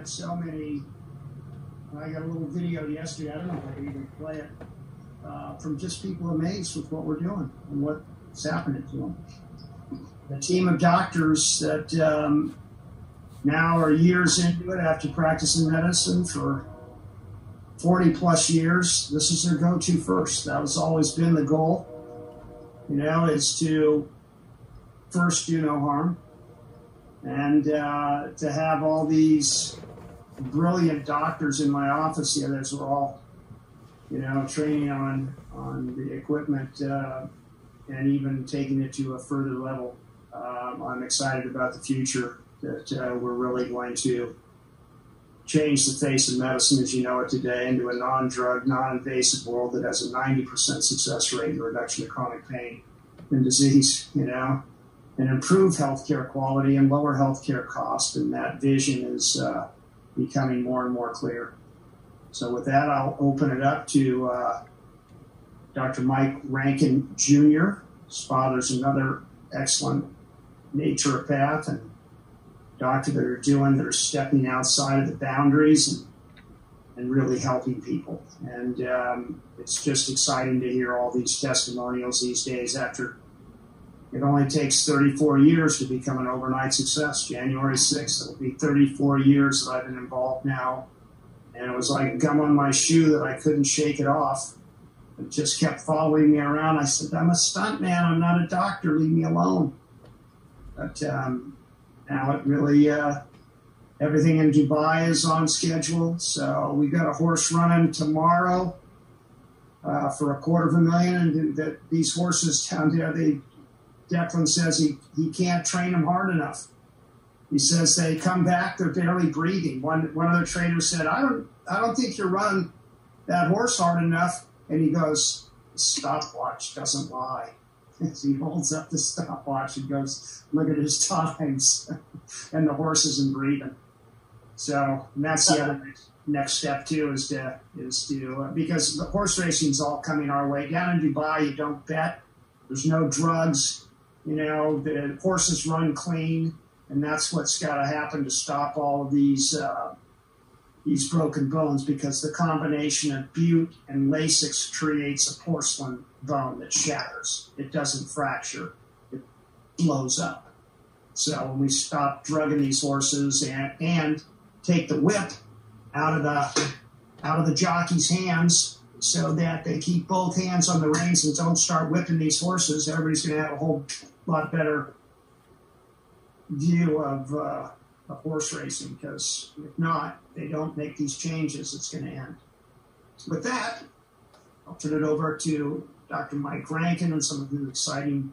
had so many. I got a little video yesterday. I don't know if I can even play it uh, from just people amazed with what we're doing and what's happening to them. The team of doctors that um, now are years into it after practicing medicine for 40 plus years. This is their go to first. That has always been the goal, you know, is to first do no harm and uh, to have all these brilliant doctors in my office. The others were all, you know, training on on the equipment uh, and even taking it to a further level. Um, I'm excited about the future that uh, we're really going to change the face of medicine as you know it today into a non-drug, non-invasive world that has a 90% success rate in reduction of chronic pain and disease. You know, and improve healthcare quality and lower healthcare costs. And that vision is uh, becoming more and more clear. So, with that, I'll open it up to uh, Dr. Mike Rankin Jr. His father's another excellent naturopath and doctor that are doing, that are stepping outside of the boundaries and, and really helping people. And um, it's just exciting to hear all these testimonials these days after it only takes 34 years to become an overnight success. January 6th, it'll be 34 years that I've been involved now. And it was like gum on my shoe that I couldn't shake it off. It just kept following me around. I said, I'm a stunt man. I'm not a doctor. Leave me alone. But um, now it really, uh, everything in Dubai is on schedule. So we got a horse running tomorrow uh, for a quarter of a million. And that these horses down there, they Declan says he, he can't train them hard enough. He says they come back, they're barely breathing. One one other trainer said, I don't I don't think you're running that horse hard enough. And he goes, stopwatch doesn't lie. So he holds up the stopwatch and goes, look at his times. and the horse isn't breathing. So that's the other next step too is to is to uh, because the horse racing is all coming our way. Down in Dubai, you don't bet. There's no drugs. You know, the horses run clean, and that's what's got to happen to stop all of these uh, these broken bones because the combination of bute and Lasix creates a porcelain bone that shatters. It doesn't fracture; it blows up. So when we stop drugging these horses and, and take the whip out of the out of the jockey's hands so that they keep both hands on the reins and don't start whipping these horses, everybody's going to have a whole lot better view of, uh, of horse racing because if not, they don't make these changes, it's going to end. With that, I'll turn it over to Dr. Mike Rankin and some of the exciting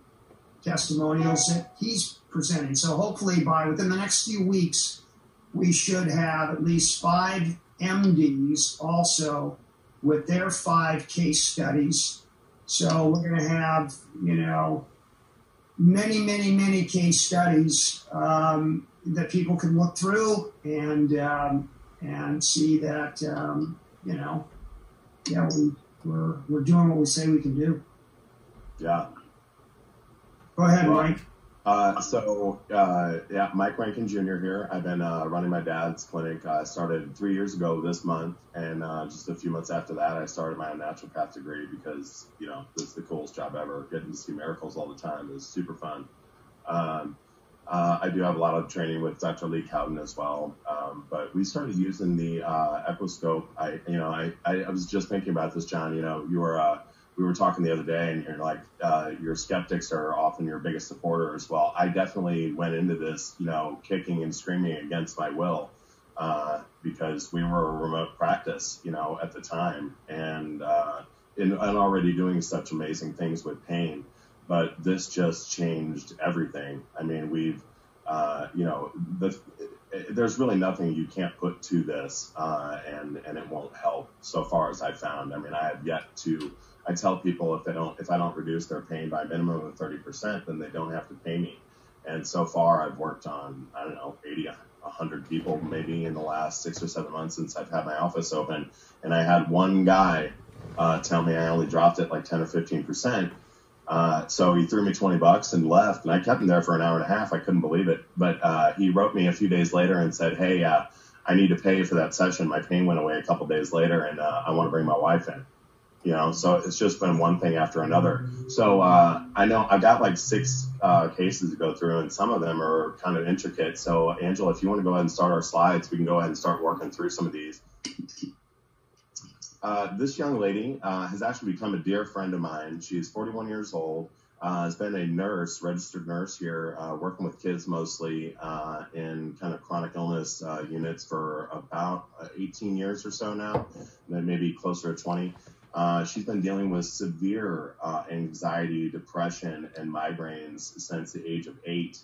testimonials that he's presenting. So hopefully by within the next few weeks, we should have at least five MDs also with their five case studies. So we're going to have, you know, many, many, many case studies um, that people can look through and um, and see that um, you know, yeah, we, we're we're doing what we say we can do. Yeah. Go ahead, well, Mike. Uh, so uh, yeah, Mike Rankin Jr. here. I've been uh, running my dad's clinic. I started three years ago this month, and uh, just a few months after that, I started my naturopath degree because you know this is the coolest job ever. Getting to see miracles all the time is super fun. Um, uh, I do have a lot of training with Dr. Lee Cowden as well, um, but we started using the uh, Equiscope. I, you know, I, I, was just thinking about this, John. You know, you were we were talking the other day, and you're like, uh, your skeptics are often your biggest supporters. Well, I definitely went into this, you know, kicking and screaming against my will uh, because we were a remote practice, you know, at the time, and uh, and, and already doing such amazing things with pain. But this just changed everything. I mean, we've, uh, you know, the, there's really nothing you can't put to this, uh, and and it won't help. So far as I've found, I mean, I have yet to I tell people if they don't, if I don't reduce their pain by a minimum of 30%, then they don't have to pay me. And so far, I've worked on, I don't know, 80, 100 people maybe in the last six or seven months since I've had my office open. And I had one guy uh, tell me I only dropped it like 10 or 15%. Uh, so he threw me 20 bucks and left, and I kept him there for an hour and a half. I couldn't believe it. But uh, he wrote me a few days later and said, Hey, uh, I need to pay for that session. My pain went away a couple days later, and uh, I want to bring my wife in. You know, so it's just been one thing after another. So uh, I know I've got like six uh, cases to go through, and some of them are kind of intricate. So Angela, if you want to go ahead and start our slides, we can go ahead and start working through some of these. Uh, this young lady uh, has actually become a dear friend of mine. She's 41 years old uh, has been a nurse, registered nurse here, uh, working with kids mostly in kind of chronic illness units for about uh, 18 years or so now, maybe closer to 20. Uh, she's been dealing with severe anxiety, depression, and migraines since the age of eight.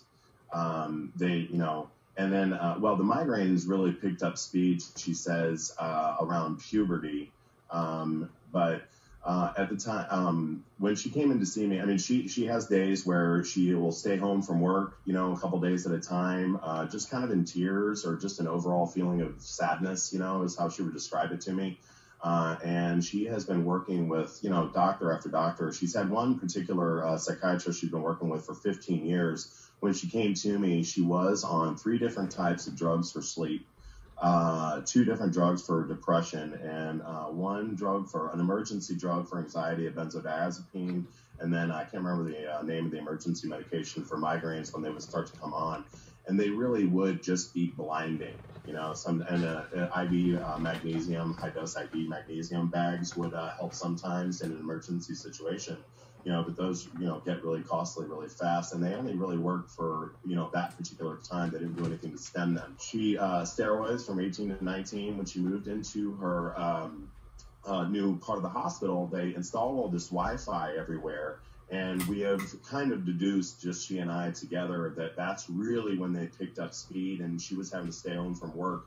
Um, they, you know, and then, well, the migraines really picked up speed, she says, around puberty. Um, but uh, at the time um, when she came in to see me. I mean, she she has days where she will stay home from work, you know, a couple days at a time, uh, just kind of in tears or just an overall feeling of sadness, you know, is how she would describe it to me. Uh, and she has been working with, you know, doctor after doctor. She's had one particular uh, psychiatrist she's been working with for 15 years. When she came to me, she was on three different types of drugs for sleep uh, two different drugs for depression and uh, one drug for an emergency drug for anxiety, a benzodiazepine, and then I can't remember the uh, name of the emergency medication for migraines when they would start to come on. And they really would just be blinding, you know. Some and uh, uh IV uh, magnesium, high dose IV magnesium bags would uh, help sometimes in an emergency situation you know, but those, you know, get really costly really fast and they only really work for, you know, that particular time. They didn't do anything to stem them. She, uh, steroids from 18 to 19, when she moved into her, um, uh, new part of the hospital, they installed all this Wi-Fi everywhere. And we have kind of deduced, just she and I together, that that's really when they picked up speed and she was having to stay home from work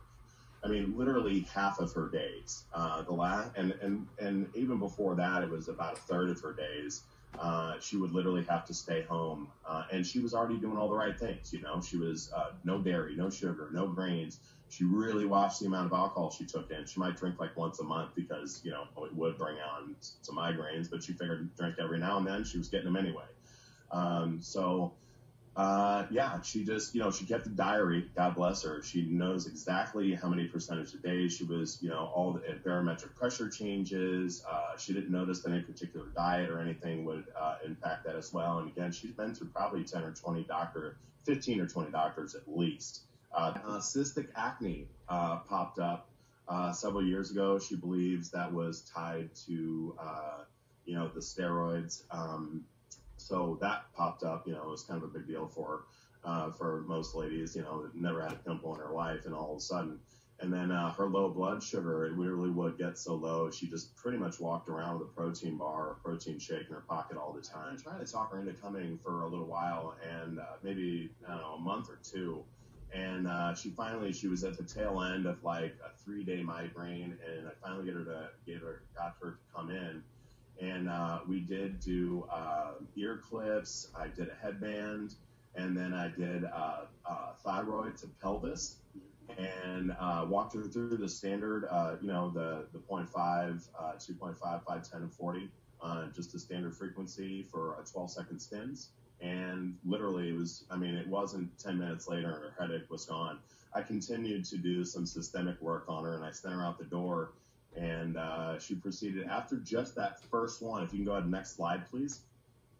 I mean, literally half of her days. Uh, the last, and and and even before that, it was about a third of her days. Uh, she would literally have to stay home. Uh, and she was already doing all the right things. You know, she was uh, no dairy, no sugar, no grains. She really watched the amount of alcohol she took in. She might drink like once a month because, you know, it would bring on some migraines, but she figured drink every now and then. She was getting them anyway. Um, so, uh, yeah, she just, you know, she kept a diary. God bless her. She knows exactly how many percentage of days she was, you know, all the barometric pressure changes. Uh, she didn't notice that any particular diet or anything would uh, impact that as well. And again, she's been through probably 10 or 20 doctor, 15 or 20 doctors at least. Uh, uh, cystic acne uh, popped up several years ago. She believes that was tied to, you know, the steroids. Um, so that popped up. You know, it was kind of a big deal for uh, for most ladies. You know, never had a pimple in her life, and all of a sudden, and then uh, her low blood sugar, it really would get so low. She just pretty much walked around with a protein bar or protein shake in her pocket all the time. I tried to talk her into coming for a little while, and uh, maybe I don't know a month or two. And uh, she finally, she was at the tail end of like a three day migraine, and I finally get her to get her, got her to come in and uh, we did do uh, ear clips. I did a headband, and then I did uh, uh thyroid to pelvis, and uh, walked her through the standard, you know, the the 0.5, 2.5, 5, 10, and 40, just the standard frequency for a 12 second spins. And literally, it was, I mean, it wasn't 10 minutes later, and her headache was gone. I continued to do some systemic work on her, and I sent her out the door and uh, she proceeded after just that first one. If you can go ahead next slide, please.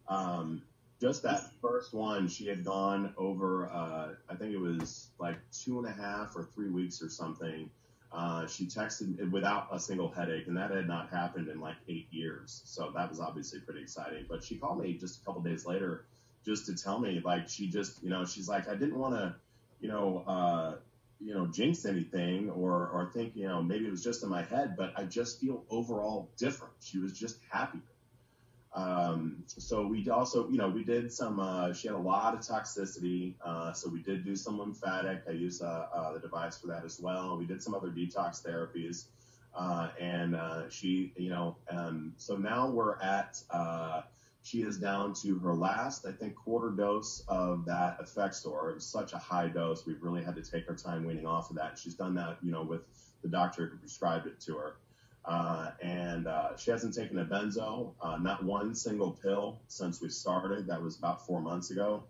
Um, just that first one, she had gone over. Uh, I think it was like two and a half or three weeks or something. Uh, she texted without a single headache, and that had not happened in like eight years. So that was obviously pretty exciting. But she called me just a couple days later, just to tell me like she just, you know, she's like, I didn't want to, you know, uh, you know, jinx anything or, or think, you know, maybe it was just in my head, but I just feel overall different. She was just happier. Um, so we also, you know, we did some, uh, she had a lot of toxicity. Uh, so we did do some lymphatic. I used uh, uh the device for that as well. We did some other detox therapies. Uh, and uh, she, you know, um, so now we're at, she is down to her last, I think, quarter dose of that Effexor. It was such a high dose. We've really had to take our time weaning off of that. She's done that, you know, with the doctor who prescribed it to her. Uh, and uh, she hasn't taken a benzo, uh, not one single pill since we started. That was about four months ago.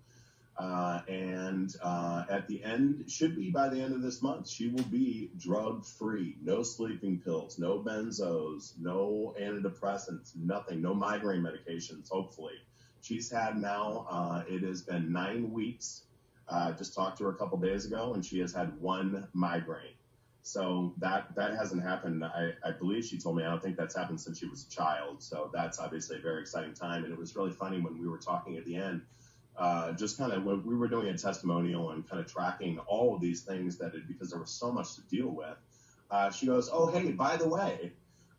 Uh, and uh, at the end, should be by the end of this month, she will be drug free. No sleeping pills, no benzos, no antidepressants, nothing, no migraine medications, hopefully. She's had now, uh, it has been nine weeks. Uh, just talked to her a couple days ago, and she has had one migraine. So that that hasn't happened. I, I believe she told me. I don't think that's happened since she was a child. So that's obviously a very exciting time. And it was really funny when we were talking at the end uh, just kind of when we were doing a testimonial and kind of tracking all of these things that it, because there was so much to deal with. Uh, she goes, "Oh, hey, by the way,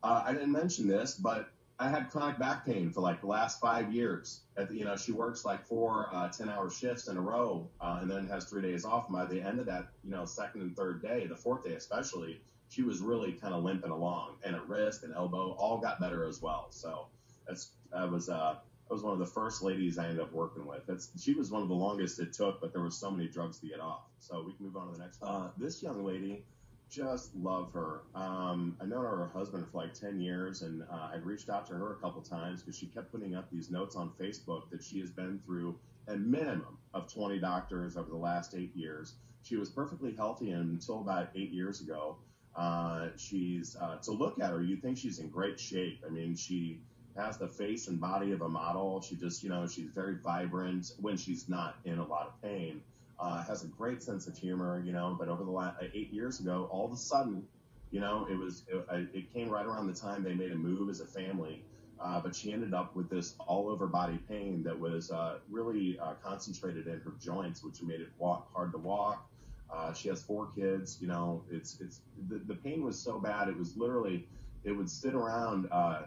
uh, I didn't mention this, but I had chronic back pain for like the last five years. At the, you know, she works like four uh, 10-hour shifts in a row, uh, and then has three days off. And by the end of that, you know, second and third day, the fourth day especially, she was really kind of limping along, and her wrist and elbow all got better as well. So that's that was uh, was one of the first ladies I ended up working with. It's, she was one of the longest it took, but there were so many drugs to get off. So we can move on to the next. Uh, this young lady, just love her. Um, I known her husband for like 10 years, and uh, I've reached out to her a couple times because she kept putting up these notes on Facebook that she has been through a minimum of 20 doctors over the last eight years. She was perfectly healthy until about eight years ago. Uh, she's uh, to look at her, you think she's in great shape. I mean, she has the face and body of a model. She just, you know, she's very vibrant when she's not in a lot of pain. Uh, has a great sense of humor, you know. But over the last eight years ago, all of a sudden, you know, it was it, it came right around the time they made a move as a family. Uh, but she ended up with this all over body pain that was uh, really uh, concentrated in her joints, which made it walk hard to walk. Uh, she has four kids. You know, it's it's the, the pain was so bad it was literally it would sit around uh,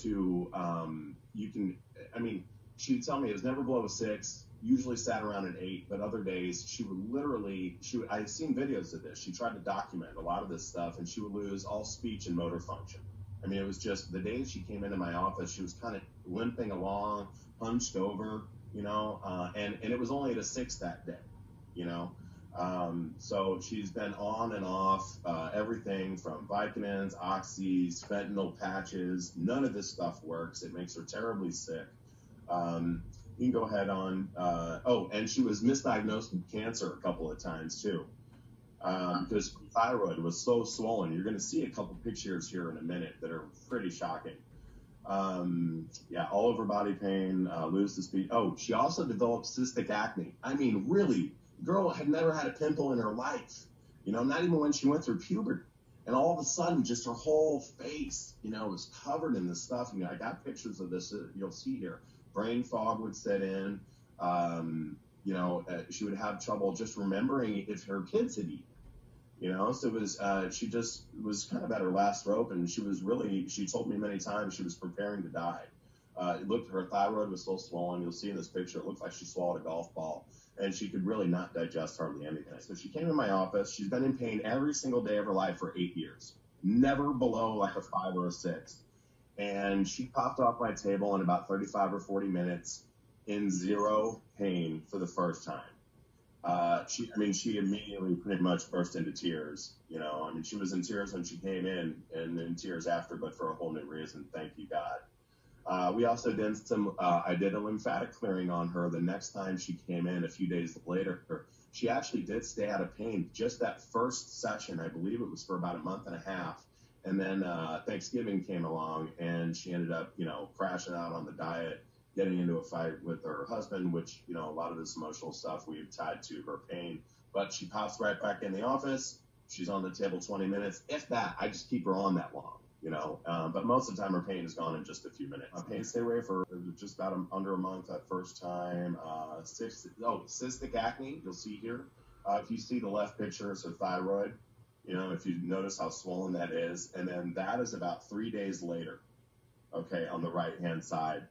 to um, you can. I mean, she would tell me it was never below a six. Usually sat around an eight, but other days she would literally. She would, I've seen videos of this. She tried to document a lot of this stuff, and she would lose all speech and motor function. I mean, it was just the day she came into my office, she was kind of limping along, hunched over, you know, uh, and and it was only at a six that day, you know. Um, so she's been on and off uh, everything from Vicodins, oxys, fentanyl patches. None of this stuff works. It makes her terribly sick. Um, you can go ahead on. Uh, oh, and she was misdiagnosed with cancer a couple of times too, um, because thyroid was so swollen. You're going to see a couple pictures here in a minute that are pretty shocking. Um, yeah, all over body pain, uh, lose the speed. Oh, she also developed cystic acne. I mean, really girl had never had a pimple in her life, you know, not even when she went through puberty. And all of a sudden, just her whole face, you know, was covered in this stuff. You know, I got pictures of this. Uh, you'll see here. Brain fog would set in. Um, you know, uh, she would have trouble just remembering if her kids had eaten. You know, so it was. Uh, she just was kind of at her last rope, and she was really. She told me many times she was preparing to die. Uh, it looked her thyroid was still swollen. You'll see in this picture, it looks like she swallowed a golf ball and she could really not digest hardly anything. So she came in my office. She's been in pain every single day of her life for eight years, never below like a five or a six. And she popped off my table in about 35 or 40 minutes in zero pain for the first time. Uh, she, I mean, she immediately pretty much burst into tears. You know, I mean, she was in tears when she came in and in tears after, but for a whole new reason. Thank you, God. Uh, we also did some, uh, I did a lymphatic clearing on her the next time she came in a few days later. She actually did stay out of pain just that first session. I believe it was for about a month and a half. And then uh, Thanksgiving came along and she ended up, you know, crashing out on the diet, getting into a fight with her husband, which, you know, a lot of this emotional stuff we've tied to her pain. But she pops right back in the office. She's on the table 20 minutes. If that, I just keep her on that long you know. Um, but most of the time, her pain is gone in just a few minutes. My pain stayed away for just about a, under a month that first time. Uh, oh, cystic acne, you'll see here. Uh, if you see the left picture, her thyroid. You know, if you notice how swollen that is, and then that is about three days later. Okay, on the right hand side,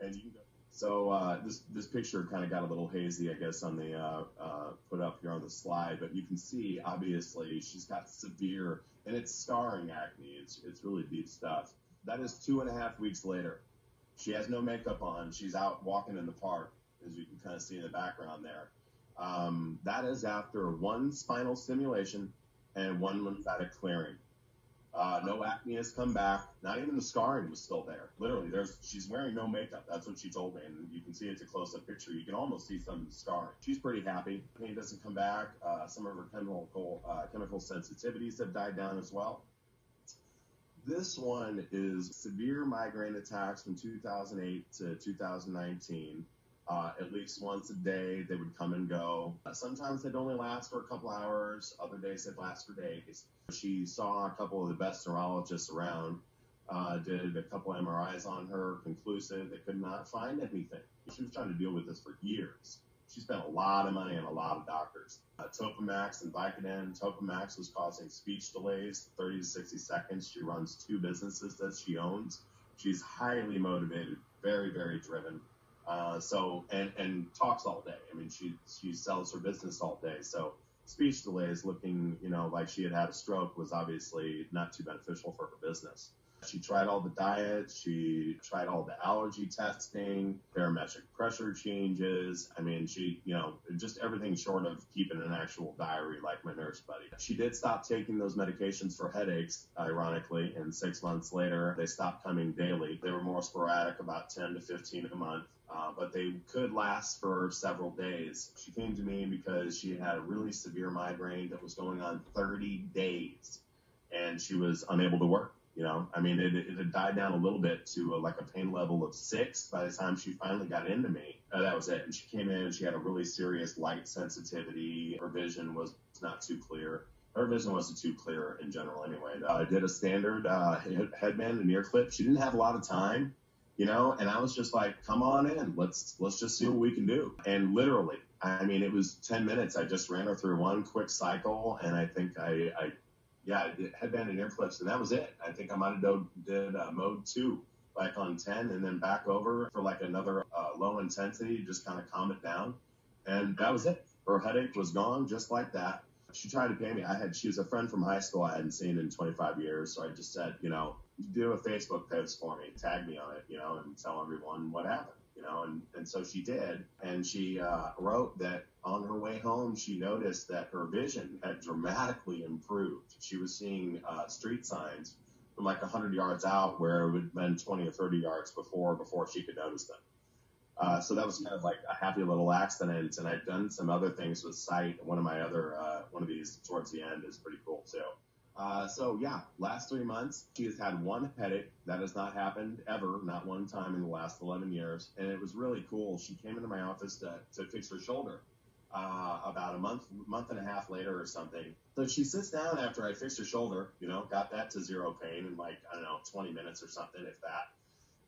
and you can go so uh, this this picture kind of got a little hazy, I guess, on the uh, uh, put up here on the slide, but you can see obviously she's got severe and it's scarring acne. It's it's really deep stuff. That is two and a half weeks later. She has no makeup on. She's out walking in the park, as you can kind of see in the background there. Um, that is after one spinal stimulation and one lymphatic clearing. Uh, no acne has come back. Not even the scarring was still there. Literally, there's she's wearing no makeup. That's what she told me, and you can see it's a close-up picture. You can almost see some scarring. She's pretty happy. Pain doesn't come back. Uh, some of her chemical uh, chemical sensitivities have died down as well. This one is severe migraine attacks from 2008 to 2019. Uh, at least once a day, they would come and go. Sometimes they'd only last for a couple hours. Other days they'd last for days. She saw a couple of the best neurologists around. Uh, did a couple MRIs on her, conclusive. They could not find anything. She was trying to deal with this for years. She spent a lot of money on a lot of doctors. Uh, Topamax and Vicodin. Topamax was causing speech delays, 30 to 60 seconds. She runs two businesses that she owns. She's highly motivated, very, very driven. Uh, so and and talks all day. I mean, she she sells her business all day. So speech delays, looking you know like she had had a stroke, was obviously not too beneficial for her business. She tried all the diets. She tried all the allergy testing, barometric pressure changes. I mean, she, you know, just everything short of keeping an actual diary like my nurse buddy. She did stop taking those medications for headaches, ironically, and six months later, they stopped coming daily. They were more sporadic, about 10 to 15 a month. Uh, but they could last for several days. She came to me because she had a really severe migraine that was going on 30 days and she was unable to work. You know, I mean, it, it had died down a little bit to a, like a pain level of six by the time she finally got into me. Uh, that was it. And she came in, she had a really serious light sensitivity. Her vision was not too clear. Her vision wasn't too clear in general anyway. Uh, I did a standard uh, headband and ear clip. She didn't have a lot of time, you know, and I was just like, come on in. Let's, let's just see what we can do. And literally, I mean, it was 10 minutes. I just ran her through one quick cycle and I think I, I yeah, I did headband and ear and that was it. I think I might have done, did uh, mode two, like on 10, and then back over for like another uh, low intensity, just kind of calm it down. And that was it. Her headache was gone just like that. She tried to pay me. I had, she was a friend from high school I hadn't seen in 25 years. So I just said, you know, do a Facebook post for me, tag me on it, you know, and tell everyone what happened you know, and, and so she did. And she uh, wrote that on her way home, she noticed that her vision had dramatically improved. She was seeing uh, street signs from like 100 yards out where it would have been 20 or 30 yards before, before she could notice them. Uh, so that was kind of like a happy little accident. And I've done some other things with sight. One of my other, uh, one of these towards the end is pretty cool too. Uh, so yeah, last three months, she has had one headache. That has not happened ever, not one time in the last 11 years. And it was really cool. She came into my office to, to fix her shoulder. Uh, about a month, month and a half later or something. So she sits down after I fixed her shoulder, you know, got that to zero pain in like, I don't know, 20 minutes or something, if that.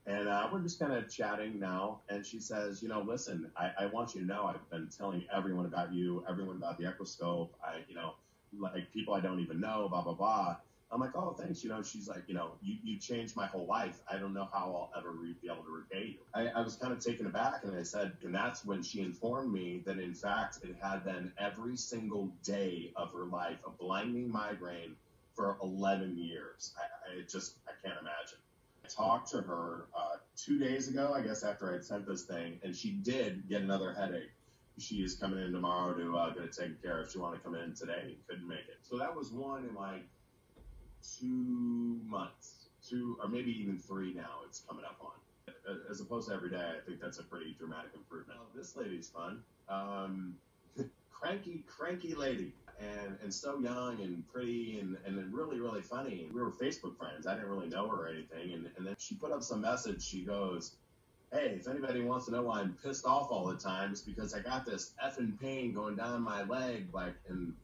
And uh, we're just kind of chatting now. And she says, you know, listen, I, I want you to know I've been telling everyone about you, everyone about the Equiscope. I, you know, like people I don't even know, blah, blah, blah. I'm like, oh, thanks. You know, she's like, you know, you, you changed my whole life. I don't know how I'll ever re- be able to repay you. I, I was kind of taken aback and I said, and that's when she informed me that in fact it had been every single day of her life, a blinding migraine for 11 years. I, I just, I can't imagine. I talked to her uh, two days ago, I guess, after I'd sent this thing, and she did get another headache she is coming in tomorrow to uh, get it taken care of. She wanted to come in today, couldn't make it. So that was one in like two months, two or maybe even three now. It's coming up on. As opposed to every day, I think that's a pretty dramatic improvement. Oh, this lady's fun. Um, cranky, cranky lady, and and so young and pretty and and really really funny. We were Facebook friends. I didn't really know her or anything, and and then she put up some message. She goes hey, if anybody wants to know why I'm pissed off all the time, it's because I got this effing pain going down my leg, like, and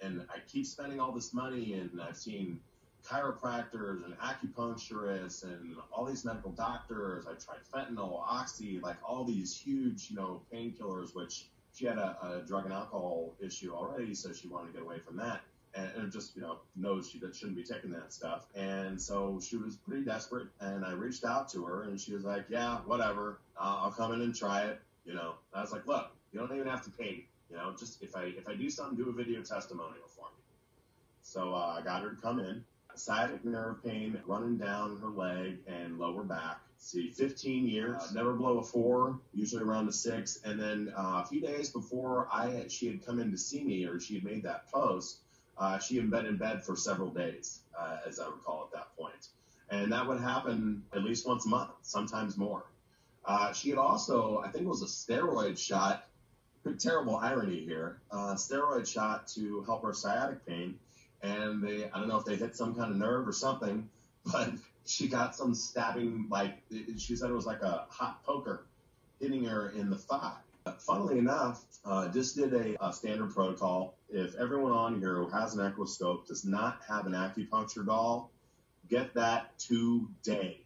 and I keep spending all this money, and I've seen chiropractors and acupuncturists and all these medical doctors. I tried fentanyl, oxy, like all these huge, you know, painkillers, which she had a, a drug and alcohol issue already, so she wanted to get away from that and, just you know knows she shouldn't be taking that stuff. And so she was pretty desperate, and I reached out to her, and she was like, "Yeah, whatever, uh, I'll come in and try it." You know, I was like, "Look, you don't even have to pay me. You know, just if I if I do something, do a video testimonial for me." So uh, I got her to come in. Sciatic nerve pain running down her leg and lower back. See, 15 years, uh, never below a four, usually around a six. And then uh, a few days before I had, she had come in to see me, or she had made that post, Uh, she had been in bed for several days, uh, as I recall at that point. And that would happen at least once a month, sometimes more. Uh, she had also, I think it was a steroid shot, terrible irony here, uh, steroid shot to help her sciatic pain. And they, I don't know if they hit some kind of nerve or something, but she got some stabbing, like, she said it was like a hot poker hitting her in the thigh. Funnily enough, uh, just did a, a, standard protocol. If everyone on here who has an Equiscope does not have an acupuncture doll, get that today.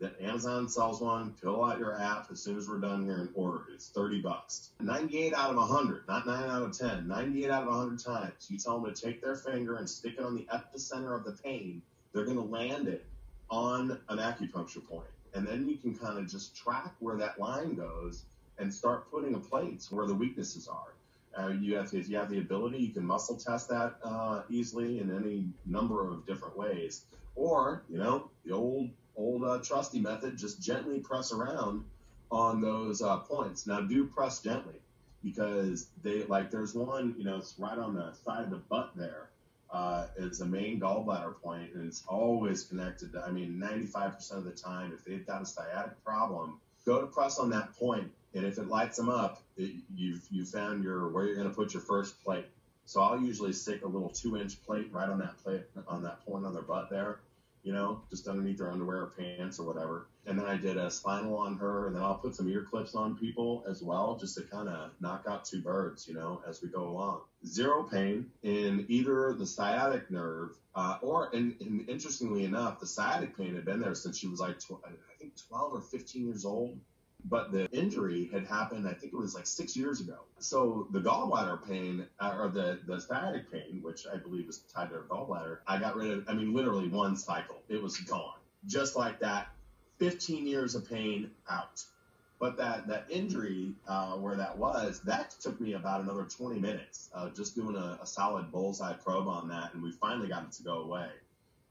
That Amazon sells one. Fill out your app as soon as we're done here and order it. It's 30 bucks. 98 out of 100, not 9 out of 10. 98 out of 100 times, you tell them to take their finger and stick it on the epicenter of the pain. They're going to land it on an acupuncture point, and then you can kind of just track where that line goes and start putting a plates where the weaknesses are. Uh, you have if you have the ability, you can muscle test that uh, easily in any number of different ways, or you know the old old uh, trusty method, just gently press around on those uh, points. Now do press gently because they like there's one you know it's right on the side of the butt there. Uh, it's a main gallbladder point, and it's always connected. To, I mean, 95% of the time, if they've got a sciatic problem, go to press on that point and if it lights them up, it, you've you found your where you're going to put your first plate. So I'll usually stick a little two inch plate right on that plate on that point on their butt there, you know, just underneath their underwear or pants or whatever. And then I did a spinal on her, and then I'll put some ear clips on people as well, just to kind of knock out two birds, you know, as we go along. Zero pain in either the sciatic nerve, uh, or and, and, interestingly enough, the sciatic pain had been there since she was like tw- I think 12 or 15 years old but the injury had happened, I think it was like six years ago. So the gallbladder pain, uh, or the, the sciatic pain, which I believe is tied to her gallbladder, I got rid of, I mean, literally one cycle. It was gone. Just like that, 15 years of pain out. But that, that injury, uh, where that was, that took me about another 20 minutes, uh, just doing a, a solid bullseye probe on that. And we finally got it to go away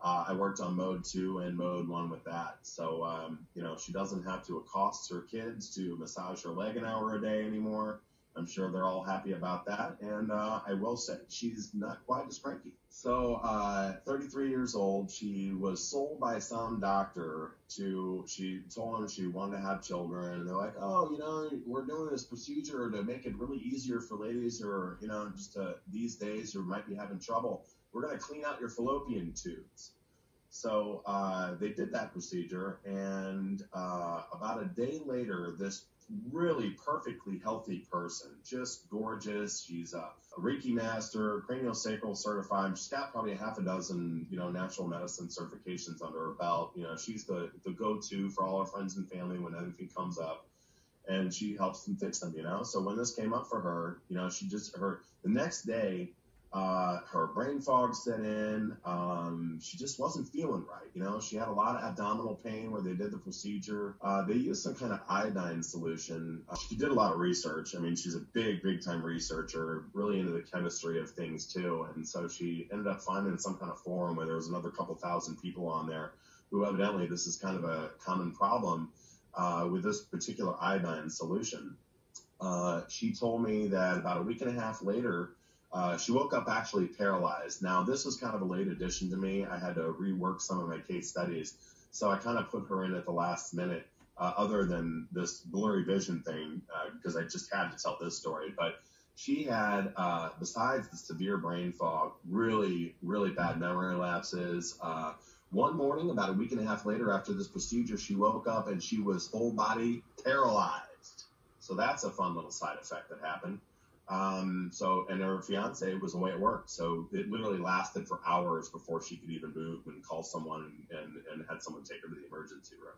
uh, I worked on mode two and mode one with that. So, um, you know, she doesn't have to accost her kids to massage her leg an hour a day anymore. I'm sure they're all happy about that. And uh, I will say she's not quite as cranky. So, uh, 33 years old, she was sold by some doctor to, she told him she wanted to have children. And they're like, oh, you know, we're doing this procedure to make it really easier for ladies or, you know, just uh, these days who might be having trouble we're going to clean out your fallopian tubes. So uh, they did that procedure, and uh, about a day later, this really perfectly healthy person, just gorgeous. She's a, a Reiki master, craniosacral certified. She's got probably a half a dozen, you know, natural medicine certifications under her belt. You know, she's the, the go-to for all her friends and family when anything comes up. And she helps them fix them, you know. So when this came up for her, you know, she just her the next day uh, her brain fog set in. Um, she just wasn't feeling right. You know, she had a lot of abdominal pain where they did the procedure. Uh, they used some kind of iodine solution. Uh, she did a lot of research. I mean, she's a big, big time researcher, really into the chemistry of things too. And so she ended up finding some kind of forum where there was another couple thousand people on there who evidently this is kind of a common problem uh, with this particular iodine solution. Uh, she told me that about a week and a half later, uh, she woke up actually paralyzed. Now, this was kind of a late addition to me. I had to rework some of my case studies. So I kind of put her in at the last minute, uh, other than this blurry vision thing, because uh, I just had to tell this story. But she had, uh, besides the severe brain fog, really, really bad memory lapses. Uh, one morning, about a week and a half later after this procedure, she woke up and she was full body paralyzed. So that's a fun little side effect that happened. Um, so, and her fiance was away at work. So it literally lasted for hours before she could even move and call someone and, and, had someone take her to the emergency room.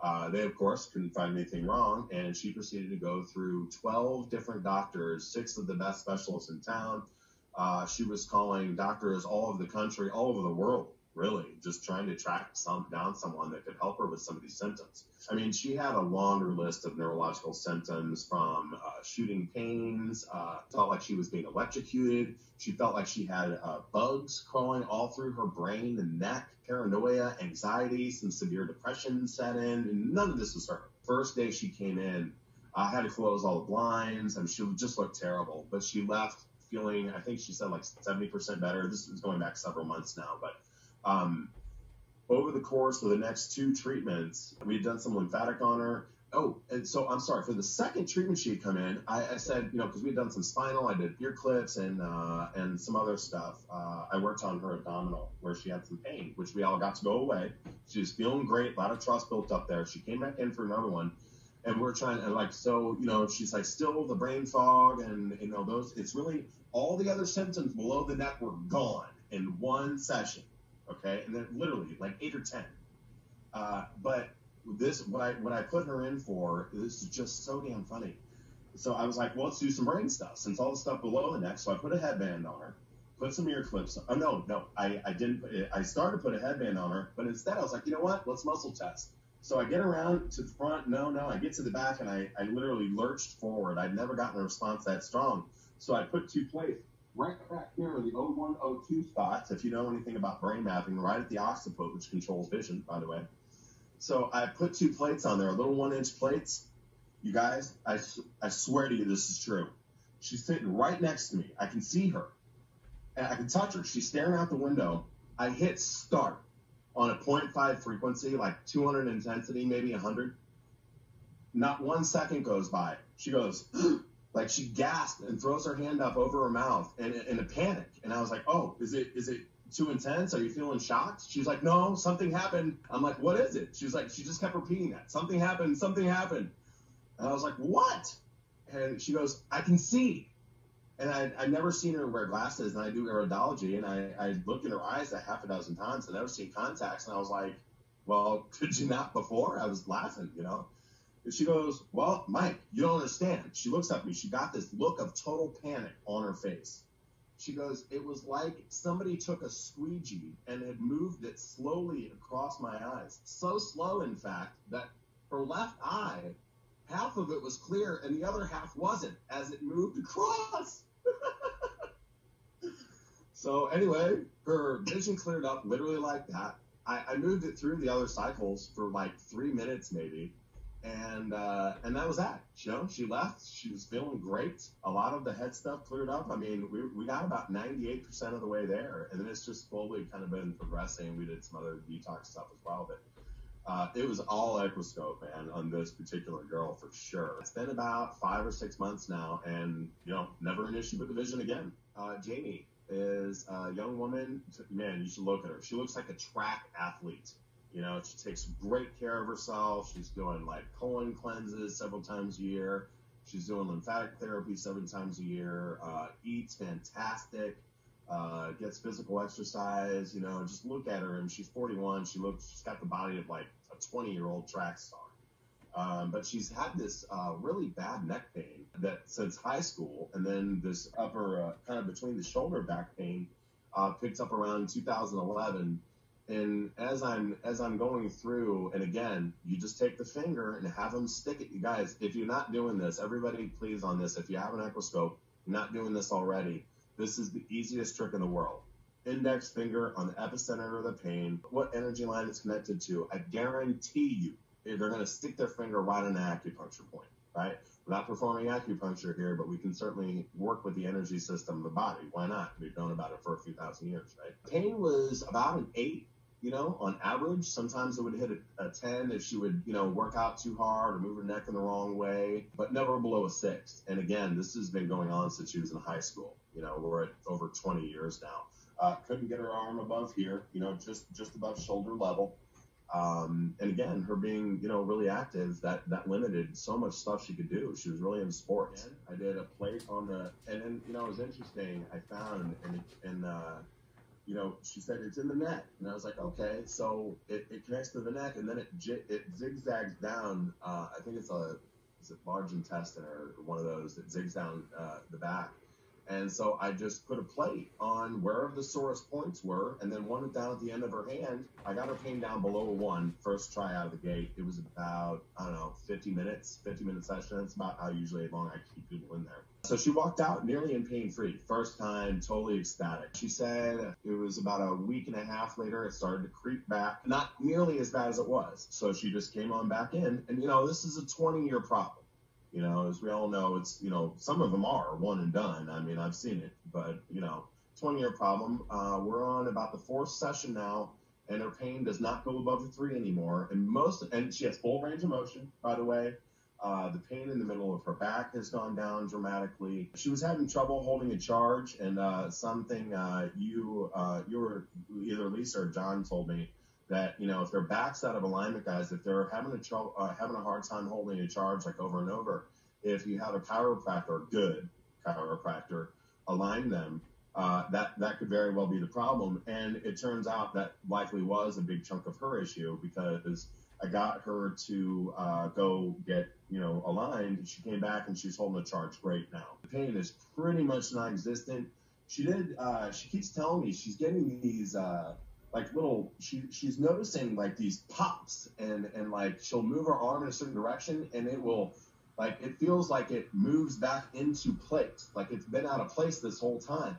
Uh, they, of course, couldn't find anything wrong, and she proceeded to go through 12 different doctors, six of the best specialists in town. Uh, she was calling doctors all over the country, all over the world, really, just trying to track some, down someone that could help her with some of these symptoms. I mean, she had a longer list of neurological symptoms from uh, shooting pains, uh, felt like she was being electrocuted. She felt like she had uh, bugs crawling all through her brain and neck, paranoia, anxiety, some severe depression set in, and none of this was her. First day she came in, I had to close all the blinds. I mean, she just looked terrible, but she left feeling, I think she said like 70% better. This is going back several months now, but um, over the course of the next two treatments, we had done some lymphatic on her. Oh, and so I'm sorry for the second treatment she had come in. I, I said, you know, because we had done some spinal, I did ear clips and uh, and some other stuff. Uh, I worked on her abdominal where she had some pain, which we all got to go away. She was feeling great, a lot of trust built up there. She came back in for another one, and we're trying to like so you know she's like still the brain fog and you know those. It's really all the other symptoms below the neck were gone in one session okay, and then literally like eight or ten. Uh, but this, what I what I put her in for, this is just so damn funny. So I was like, well, let's do some brain stuff since all the stuff below the neck. So I put a headband on her, put some ear clips. Oh no, no, I, I didn't. I started to put a headband on her, but instead I was like, you know what? Let's muscle test. So I get around to the front. No, no, I get to the back and I, I literally lurched forward. I'd never gotten a response that strong. So I put two plates right back here are the O1, O2 spots, if you know anything about brain mapping, right at the occiput, which controls vision, by the way. So I put two plates on there, little one inch plates. You guys, I, I swear to you, this is true. She's sitting right next to me. I can see her. And I can touch her. She's staring out the window. I hit start on a 0.5 frequency, like 200 intensity, maybe 100. Not one second goes by. She goes, like she gasped and throws her hand up over her mouth in, in a panic. And I was like, oh, is it is it too intense? Are you feeling shocked? She's like, no, something happened. I'm like, what is it? She was like, she just kept repeating that. Something happened. Something happened. And I was like, what? And she goes, I can see. And I, I'd never seen her wear glasses, and I do iridology, and I, I looked in her eyes a half a dozen times. And I'd never seen contacts, and I was like, well, could you not before? I was laughing, you know. And she goes, Well, Mike, you don't understand. She looks at me. She got this look of total panic on her face. She goes, It was like somebody took a squeegee and had moved it slowly across my eyes. So slow, in fact, that her left eye, half of it was clear and the other half wasn't as it moved across. so, anyway, her vision cleared up literally like that. I, I moved it through the other cycles for like three minutes, maybe and uh, and that was that. You know, she left. She was feeling great. A lot of the head stuff cleared up. I mean, we, we got about 98% of the way there, and then it's just slowly kind of been progressing. We did some other detox stuff as well, but uh, it was all Equiscope, man, on this particular girl for sure. It's been about five or six months now, and you know, never an issue with the vision again. Uh, Jamie is a young woman. Man, you should look at her. She looks like a track athlete you know, she takes great care of herself. She's doing like colon cleanses several times a year. She's doing lymphatic therapy seven times a year. Uh, eats fantastic. Uh, gets physical exercise. You know, just look at her, and she's 41. She looks, she's got the body of like a 20 year old track star. Um, but she's had this uh, really bad neck pain that since high school, and then this upper uh, kind of between the shoulder back pain uh, picked up around 2011 and as I'm as I'm going through, and again, you just take the finger and have them stick it. You guys, if you're not doing this, everybody, please on this. If you have an Equiscope, not doing this already. This is the easiest trick in the world. Index finger on the epicenter of the pain. What energy line it's connected to? I guarantee you, they're going to stick their finger right on the acupuncture point. Right? We're not performing acupuncture here, but we can certainly work with the energy system of the body. Why not? We've known about it for a few thousand years, right? Pain was about an eight you know, on average. Sometimes it would hit a, a, 10 if she would, you know, work out too hard or move her neck in the wrong way, but never below a six. And again, this has been going on since she was in high school. You know, we're at over 20 years now. Uh, couldn't get her arm above here, you know, just, just above shoulder level. Um, and again, her being, you know, really active, that, that limited so much stuff she could do. She was really in sports. I did a plate on the, and then, you know, it was interesting. I found in, in, uh, you know, she said it's in the neck, and I was like, okay. So it, it connects to the neck, and then it it zigzags down. Uh, I think it's a is it large intestine or one of those that zigs down uh, the back. And so I just put a plate on wherever the sorest points were, and then one down at the end of her hand. I got her pain down below a one first try out of the gate. It was about I don't know 50 minutes, 50 minute session. That's about how usually long I keep people in there. So she walked out nearly in pain free. First time, totally ecstatic. She said it was about a week and a half later, it started to creep back. Not nearly as bad as it was. So she just came on back in. And you know, this is a 20 year problem. You know, as we all know, it's you know some of them are one and done. I mean, I've seen it, but you know, 20 year problem. Uh, we're on about the fourth session now, and her pain does not go above the three anymore. And most, and she has full range of motion, by the way. Uh, the pain in the middle of her back has gone down dramatically. She was having trouble holding a charge, and uh, something uh, you uh, you were either Lisa or John told me that you know if their backs out of alignment, guys, if they're having a trouble uh, having a hard time holding a charge like over and over, if you have a chiropractor, good chiropractor, align them. Uh, that that could very well be the problem, and it turns out that likely was a big chunk of her issue because I got her to go get, you know, aligned. She came back and she's holding the charge great now. The pain is pretty much non-existent. She did. Uh, she keeps telling me she's getting these uh, like little. She she's noticing like these pops and and like she'll move her arm in a certain direction and it will like it feels like it moves back into place. Like it's been out of place this whole time.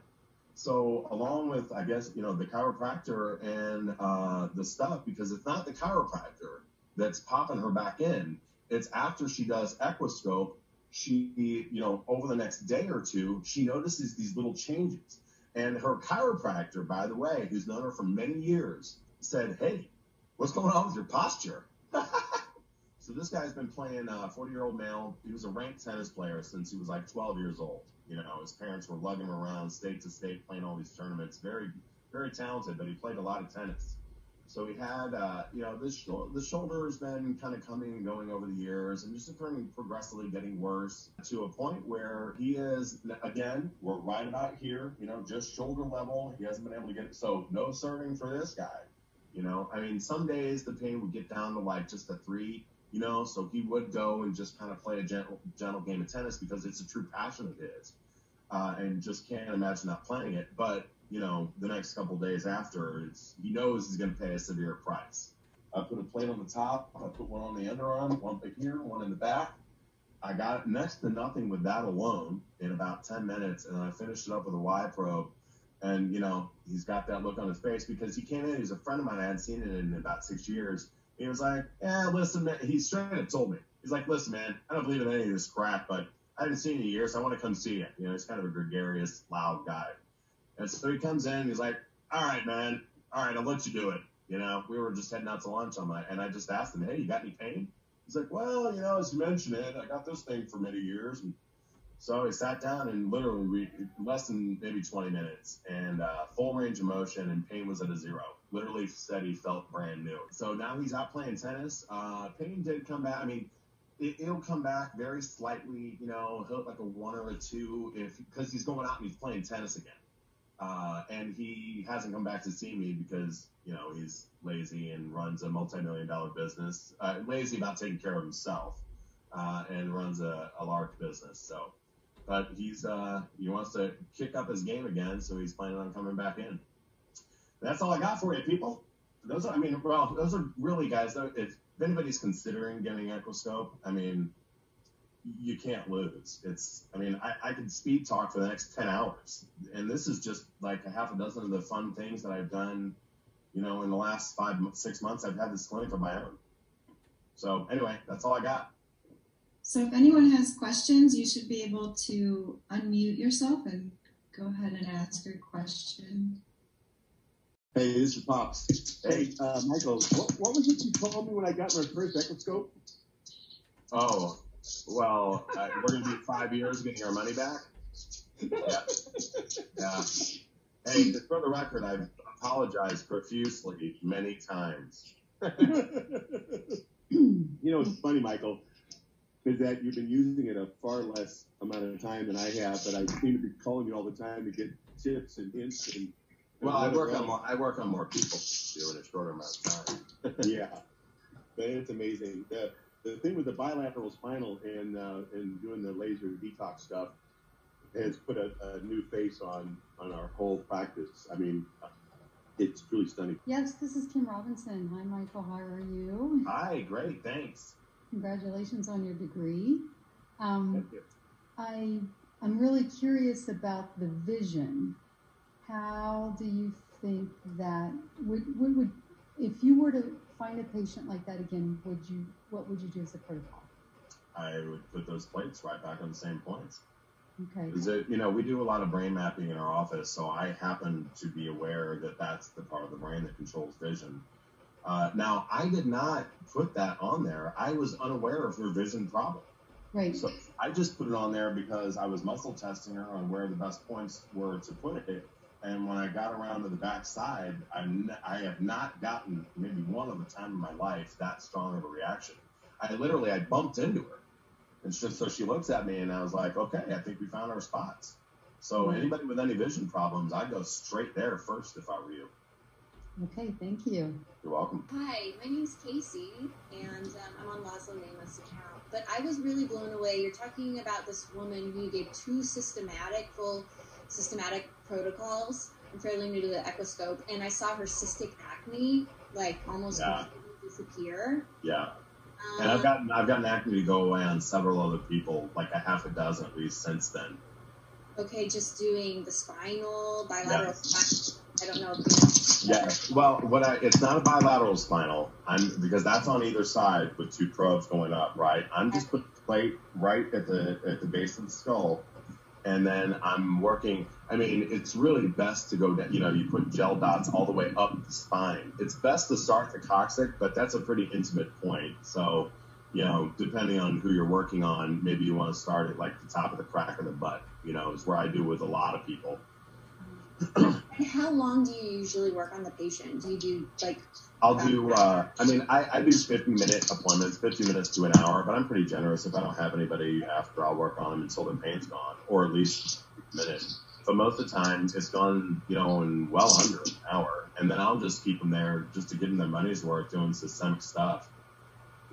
So along with, I guess, you know, the chiropractor and uh, the stuff, because it's not the chiropractor that's popping her back in. It's after she does Equiscope, she, you know, over the next day or two, she notices these little changes. And her chiropractor, by the way, who's known her for many years, said, Hey, what's going on with your posture? so this guy's been playing uh, 40 year old male. He was a ranked tennis player since he was like 12 years old. You know, his parents were lugging him around state to state playing all these tournaments. Very, very talented, but he played a lot of tennis. So he had, uh, you know, this the shoulder has been kind of coming and going over the years, and just progressively getting worse to a point where he is again, we're right about here, you know, just shoulder level. He hasn't been able to get it. So no serving for this guy. You know, I mean, some days the pain would get down to like just a three. You know, so he would go and just kind of play a gentle, gentle game of tennis because it's a true passion of his, uh, and just can't imagine not playing it. But you know, the next couple days after, he knows he's going to pay a severe price. I put a plate on the top. I put one on the underarm, one here, one in the back. I got next to nothing with that alone in about 10 minutes, and I finished it up with a Y probe. And, you know, he's got that look on his face because he came in, he's a friend of mine, I hadn't seen it in about six years. He was like, yeah, listen, man. He straight up told me, he's like, listen, man, I don't believe in any of this crap, but I haven't seen you in years. So I want to come see you. You know, he's kind of a gregarious, loud guy. And so he comes in, and he's like, all right, man, all right, I'll let you do it. You know, we were just heading out to lunch on my, and I just asked him, hey, you got any pain? He's like, well, you know, as you mentioned it, I got this thing for many years. And so he sat down and literally less than maybe 20 minutes and uh, full range of motion and pain was at a zero. Literally said he felt brand new. So now he's out playing tennis. Uh, pain did come back. I mean, it, will come back very slightly, you know, like a one or a two if because he's going out and he's playing tennis again. Uh, and he hasn't come back to see me because, you know, he's lazy and runs a multi-million dollar business, uh, lazy about taking care of himself, uh, and runs a, a large business. So, but he's, uh, he wants to kick up his game again. So he's planning on coming back in. That's all I got for you, people. Those are, I mean, well, those are really guys, if anybody's considering getting Equiscope, I mean, you can't lose. It's, I mean, I, I could speed talk for the next 10 hours. And this is just like a half a dozen of the fun things that I've done, you know, in the last five, six months. I've had this clinic of my own. So, anyway, that's all I got. So, if anyone has questions, you should be able to unmute yourself and go ahead and ask your question. Hey, this is Pops. Hey, uh, Michael, what, what was it you told me when I got my first Equiscope? Oh, well, uh, we're going to be five years getting our money back. Yeah. Yeah. Hey, for the record, I've apologized profusely many times. you know, it's funny, Michael, is that you've been using it a far less amount of time than I have, but I seem to be calling you all the time to get tips and hints. And, well, I work on more, I work on more people doing a shorter amount of time. yeah, but it's amazing. The, the thing with the bilateral spinal and uh, and doing the laser detox stuff has put a, a, new face on on our whole practice. I mean, it's truly stunning. Yes, this is Kim Robinson. Hi, Michael. How are you? Hi, great. Thanks. Congratulations on your degree. Um, Thank you. I I'm really curious about the vision. How do you think that would, would, would if you were to find a patient like that again, would you what would you do as a protocol? I would put those plates right back on the same points. Okay. Is it, you know, we do a lot of brain mapping in our office, so I happen to be aware that that's the part of the brain that controls vision. Uh, now, I did not put that on there. I was unaware of her vision problem. Right. So I just put it on there because I was muscle testing her on where the best points were to put it. And when I got around to the back side, I have not gotten maybe one of other time in my life that strong of a reaction. I literally, I bumped into her. And she, so she looks at me and I was like, okay, I think we found our spots. So anybody with any vision problems, I'd go straight there first if I were you. Okay. Thank you. You're welcome. Hi, my name's Casey, and um, I'm on Laszlo Namus' account. But I was really blown away. You're talking about this woman who gave two systematic, full systematic protocols. I'm fairly new to the Equiscope, and I saw her cystic acne like almost Yeah. disappear. Yeah. Um, And I've gotten I've gotten acne to go away on several other people, like a half a dozen at least since then. okay, just doing the spinal, bilateral Yeah. spinal. I don't know. If Yeah. Well, what I it's not a bilateral spinal. I'm because that's on either side with two probes going up, right? I'm just putting the plate right at the at the base of the skull, and then I'm working. I mean, it's really best to go down. You know, you put gel dots all the way up the spine. It's best to start the coccyx, but that's a pretty intimate point. So, you know, depending on who you're working on, maybe you want to start at like the top of the crack of the butt. You know, is where I do with a lot of people. And how long do you usually work on the patient? Do you do like I'll do. Uh, I mean, I, I do 50 minute appointments, 50 minutes to an hour, but I'm pretty generous. If I don't have anybody after, I'll work on them until their pain's gone, or at least a minute. But most of the time, it's gone, you know, in well under an hour, and then I'll just keep them there just to give them their money's worth doing systemic stuff,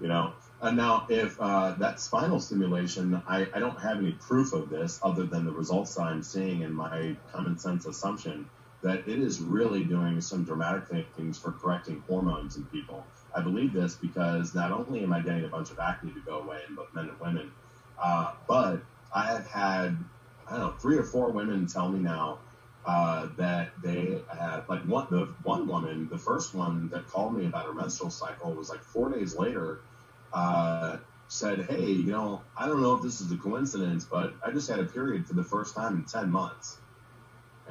you know. And now, if uh, that spinal stimulation, I, I don't have any proof of this other than the results that I'm seeing and my common sense assumption that it is really doing some dramatic things for correcting hormones in people. I believe this because not only am I getting a bunch of acne to go away in both men and women, uh, but I have had, I don't know, three or four women tell me now uh, that they have, like one, the one woman, the first one that called me about her menstrual cycle was like four days later, uh, said, Hey, you know, I don't know if this is a coincidence, but I just had a period for the first time in 10 months.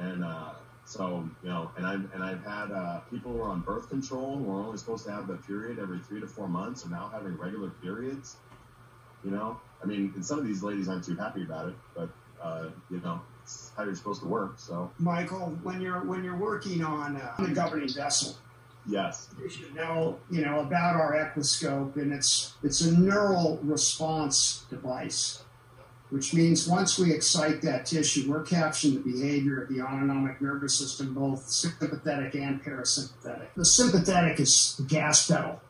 And, uh, so you know, and I've and I've had uh, people who are on birth control who are only supposed to have a period every three to four months, are now having regular periods. You know, I mean, and some of these ladies aren't too happy about it, but uh, you know, it's how you're supposed to work. So Michael, when you're when you're working on uh, a governing vessel, yes, you should know you know about our Equiscope, and it's it's a neural response device, which means once we excite that tissue, we're capturing the behavior of the autonomic nervous system, both sympathetic and parasympathetic. The sympathetic is the gas pedal,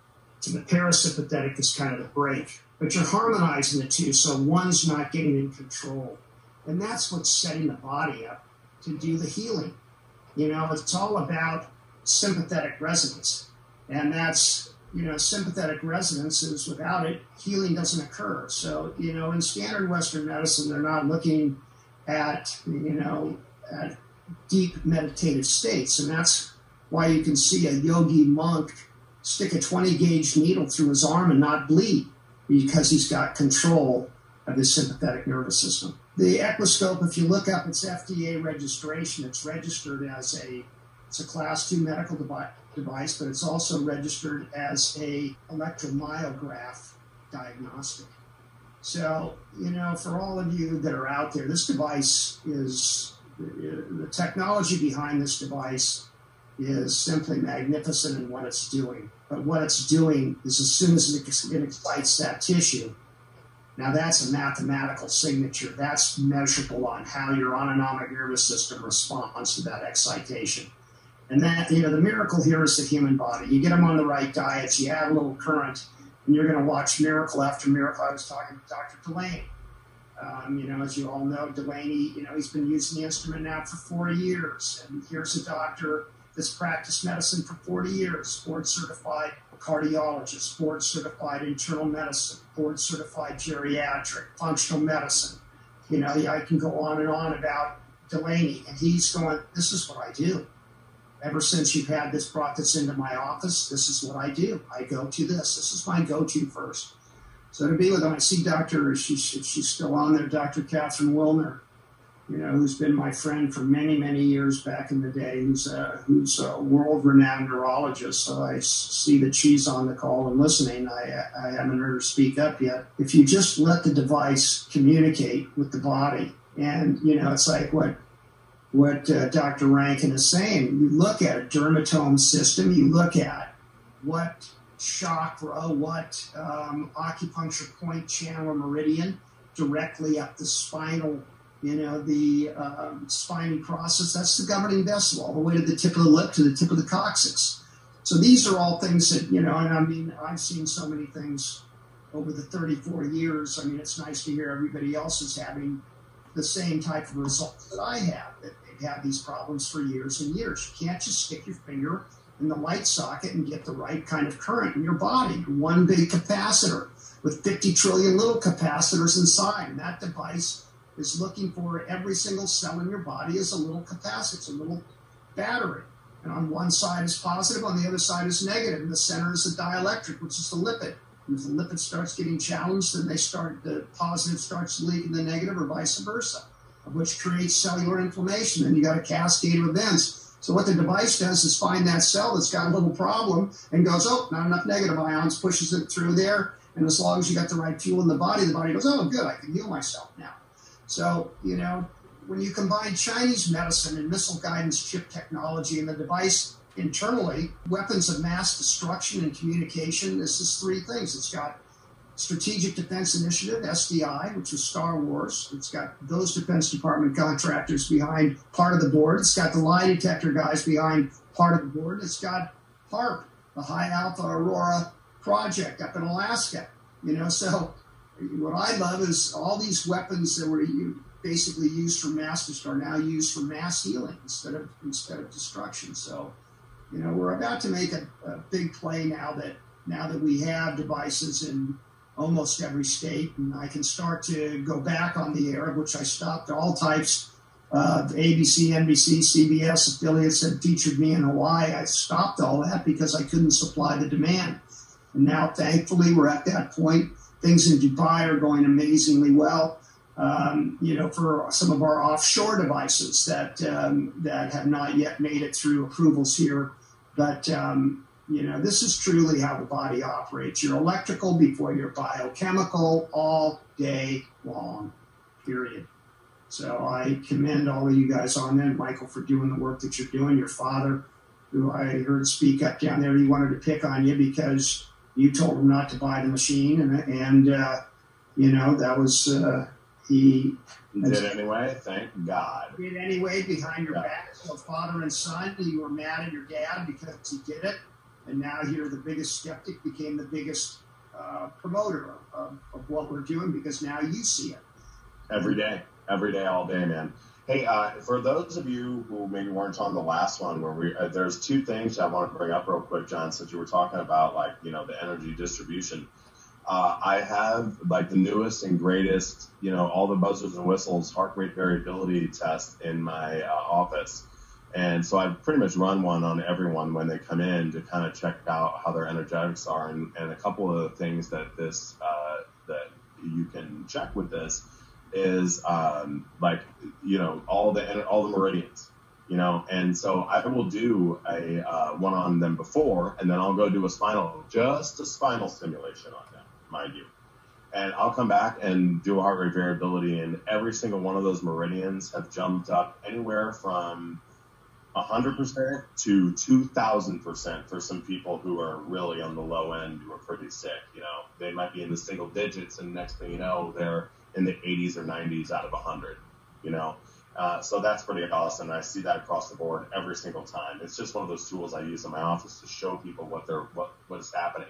and the parasympathetic is kind of the brake. But you're harmonizing the two, so one's not getting in control, and that's what's setting the body up to do the healing. You know, it's all about sympathetic resonance. And that's, you know, sympathetic resonance is without it, healing doesn't occur. So, you know, in standard Western medicine, they're not looking at, you know, at deep meditative states. And that's why you can see a yogi monk stick a 20 gauge needle through his arm and not bleed because he's got control of his sympathetic nervous system. The Equiscope, if you look up its FDA registration, it's registered as a it's a class two medical devi- device, but it's also registered as a electromyograph diagnostic. So, you know, for all of you that are out there, this device is the technology behind this device is simply magnificent in what it's doing. But what it's doing is as soon as it excites that tissue, now that's a mathematical signature. That's measurable on how your autonomic nervous system responds to that excitation. And that, you know, the miracle here is the human body. You get them on the right diets, you add a little current, and you're going to watch miracle after miracle. I was talking to Dr. Delaney. Um, you know, as you all know, Delaney, you know, he's been using the instrument now for 40 years. And here's a doctor that's practiced medicine for 40 years, board certified cardiologist, board certified internal medicine, board certified geriatric, functional medicine. You know, I can go on and on about Delaney, and he's going, This is what I do. Ever since you've had this, brought this into my office, this is what I do. I go to this. This is my go to first. So to be with them, I see Dr. She's, she's still on there, Dr. Catherine Wilner, you know, who's been my friend for many, many years back in the day, who's a, who's a world-renowned neurologist. So I see that she's on the call and listening. I, I haven't heard her speak up yet. If you just let the device communicate with the body, and you know, it's like what what uh, Dr. Rankin is saying. You look at a dermatome system. You look at what chakra, what um, acupuncture point, channel, or meridian directly up the spinal you know, the um, spiny process, that's the governing vessel, all the way to the tip of the lip, to the tip of the coccyx. So these are all things that, you know, and I mean, I've seen so many things over the 34 years. I mean, it's nice to hear everybody else is having the same type of results that I have, had these problems for years and years. You can't just stick your finger in the light socket and get the right kind of current in your body. One big capacitor with 50 trillion little capacitors inside. And that device is looking for every single cell in your body is a little capacitor, it's a little battery. And on one side is positive, on the other side is negative. In the center is a dielectric, which is the lipid. And if the lipid starts getting challenged, then they start the positive starts leaking the negative, or vice versa, which creates cellular inflammation. And you got a cascade of events. So what the device does is find that cell that's got a little problem and goes, oh, not enough negative ions, pushes it through there. And as long as you got the right fuel in the body, the body goes, oh, good, I can heal myself now. So, you know, when you combine Chinese medicine and missile guidance chip technology and the device internally, weapons of mass destruction and communication, this is three things. It's got Strategic Defense Initiative, SDI, which is Star Wars. It's got those Defense Department contractors behind part of the board. It's got the lie detector guys behind part of the board. It's got HAARP, the High Alpha Aurora Project up in Alaska. You know, so what I love is all these weapons that were basically used for mass destruction are now used for mass healing instead of instead of destruction. So, you know, we're about to make a, a big play now that now that we have devices in almost every state, and I can start to go back on the air, which I stopped all types of ABC, NBC, CBS affiliates that featured me in Hawaii. I stopped all that because I couldn't supply the demand. And now, thankfully, we're at that point Things in Dubai are going amazingly well. Um, you know, for some of our offshore devices that um, that have not yet made it through approvals here, but um, you know, this is truly how the body operates. You're electrical before you're biochemical all day long. Period. So I commend all of you guys on that, Michael, for doing the work that you're doing. Your father, who I heard speak up down there, he wanted to pick on you because you told him not to buy the machine, and and uh, you know that was uh, he. Did anyway. Thank God. Did anyway behind your yeah. back. So father and son, you were mad at your dad because he did it, and now you're the biggest skeptic. Became the biggest uh, promoter of, of what we're doing because now you see it every day, every day, all day, man. Hey, uh, for those of you who maybe weren't on the last one, where we uh, there's two things I want to bring up real quick, John, since you were talking about like you know the energy distribution. Uh, I have like the newest and greatest, you know, all the buzzers and whistles heart rate variability test in my uh, office. And so I pretty much run one on everyone when they come in to kind of check out how their energetics are. And, and a couple of the things that this, uh, that you can check with this is um, like you know all the all the meridians you know and so i will do a uh, one on them before and then i'll go do a spinal just a spinal stimulation on them mind you and i'll come back and do a heart rate variability and every single one of those meridians have jumped up anywhere from 100% to 2000% for some people who are really on the low end who are pretty sick you know they might be in the single digits and next thing you know they're in the 80s or 90s out of 100, you know. Uh, so that's pretty awesome. I see that across the board every single time. It's just one of those tools I use in my office to show people what they're what what is happening,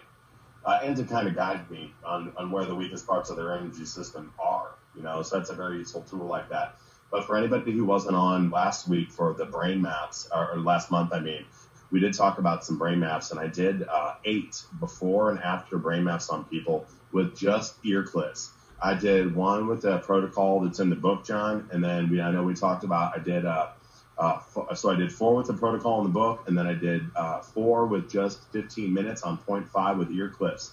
uh, and to kind of guide me on, on where the weakest parts of their energy system are. You know, so that's a very useful tool like that. But for anybody who wasn't on last week for the brain maps, or, last month, I mean, we did talk about some brain maps, and I did uh, eight before and after brain maps on people with just ear clips. I did one with the protocol that's in the book, John, and then we I know we talked about I did uh, uh so I did four with the protocol in the book, and then I did uh, four with just 15 minutes on point five with ear clips.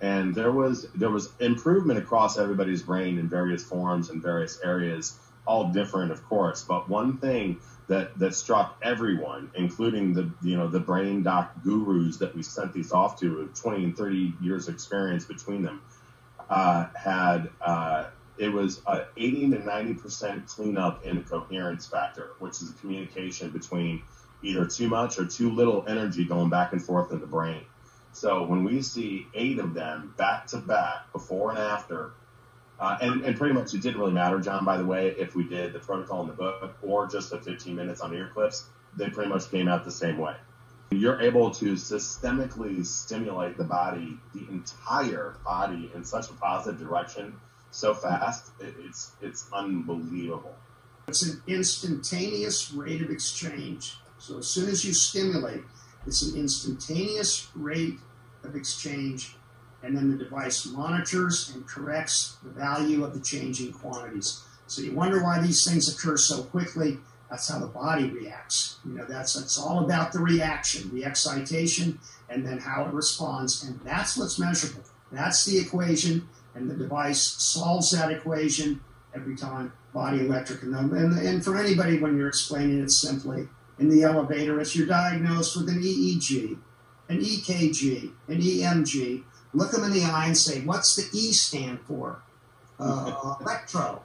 and there was there was improvement across everybody's brain in various forms and various areas, all different, of course. But one thing that that struck everyone, including the you know the brain doc gurus that we sent these off to, with 20 and 30 years experience between them, uh, had uh, it was a 80 to 90 percent cleanup in coherence factor, which is a communication between either too much or too little energy going back and forth in the brain. So when we see eight of them back to back, before and after, uh, and, and pretty much it didn't really matter, John, by the way, if we did the protocol in the book or just the 15 minutes on ear clips, they pretty much came out the same way. You're able to systemically stimulate the body, the entire body in such a positive direction so fast. It, it's, it's unbelievable. It's an instantaneous rate of exchange. So as soon as you stimulate, it's an instantaneous rate of exchange, and then the device monitors and corrects the value of the changing quantities. So you wonder why these things occur so quickly. That's how the body reacts. You know, that's it's all about the reaction, the excitation, and then how it responds, and that's what's measurable. That's the equation, and the device solves that equation every time. Body electric, and, and, and for anybody when you're explaining it simply, in the elevator as you're diagnosed with an EEG, an EKG, an EMG. Look them in the eye and say, what's the E stand for? Uh, electro.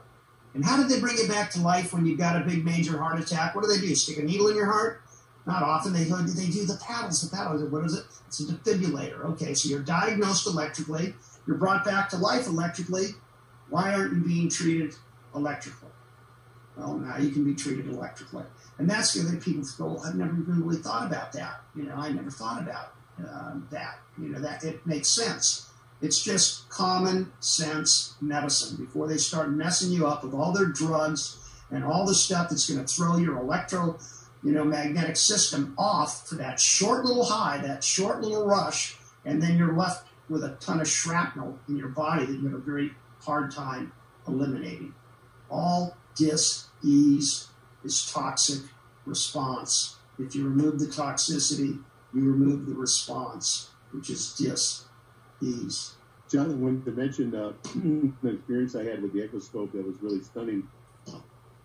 And how did they bring you back to life when you've got a big major heart attack? What do they do? Stick a needle in your heart? Not often. They go, they do the paddles. The paddles. What is it? It's a defibrillator. Okay, so you're diagnosed electrically. You're brought back to life electrically. Why aren't you being treated electrically? Well, now you can be treated electrically. And that's the other people go, I've never even really thought about that. You know, I never thought about uh, that. You know, that it makes sense. It's just common sense medicine before they start messing you up with all their drugs and all the stuff that's going to throw your electro, you know, magnetic system off for that short little high, that short little rush, and then you're left with a ton of shrapnel in your body that you have a very hard time eliminating. All dis-ease is toxic response. If you remove the toxicity, you remove the response, which is just ease. Jonathan wanted to mention uh, experience I had with the Equiscope that was really stunning.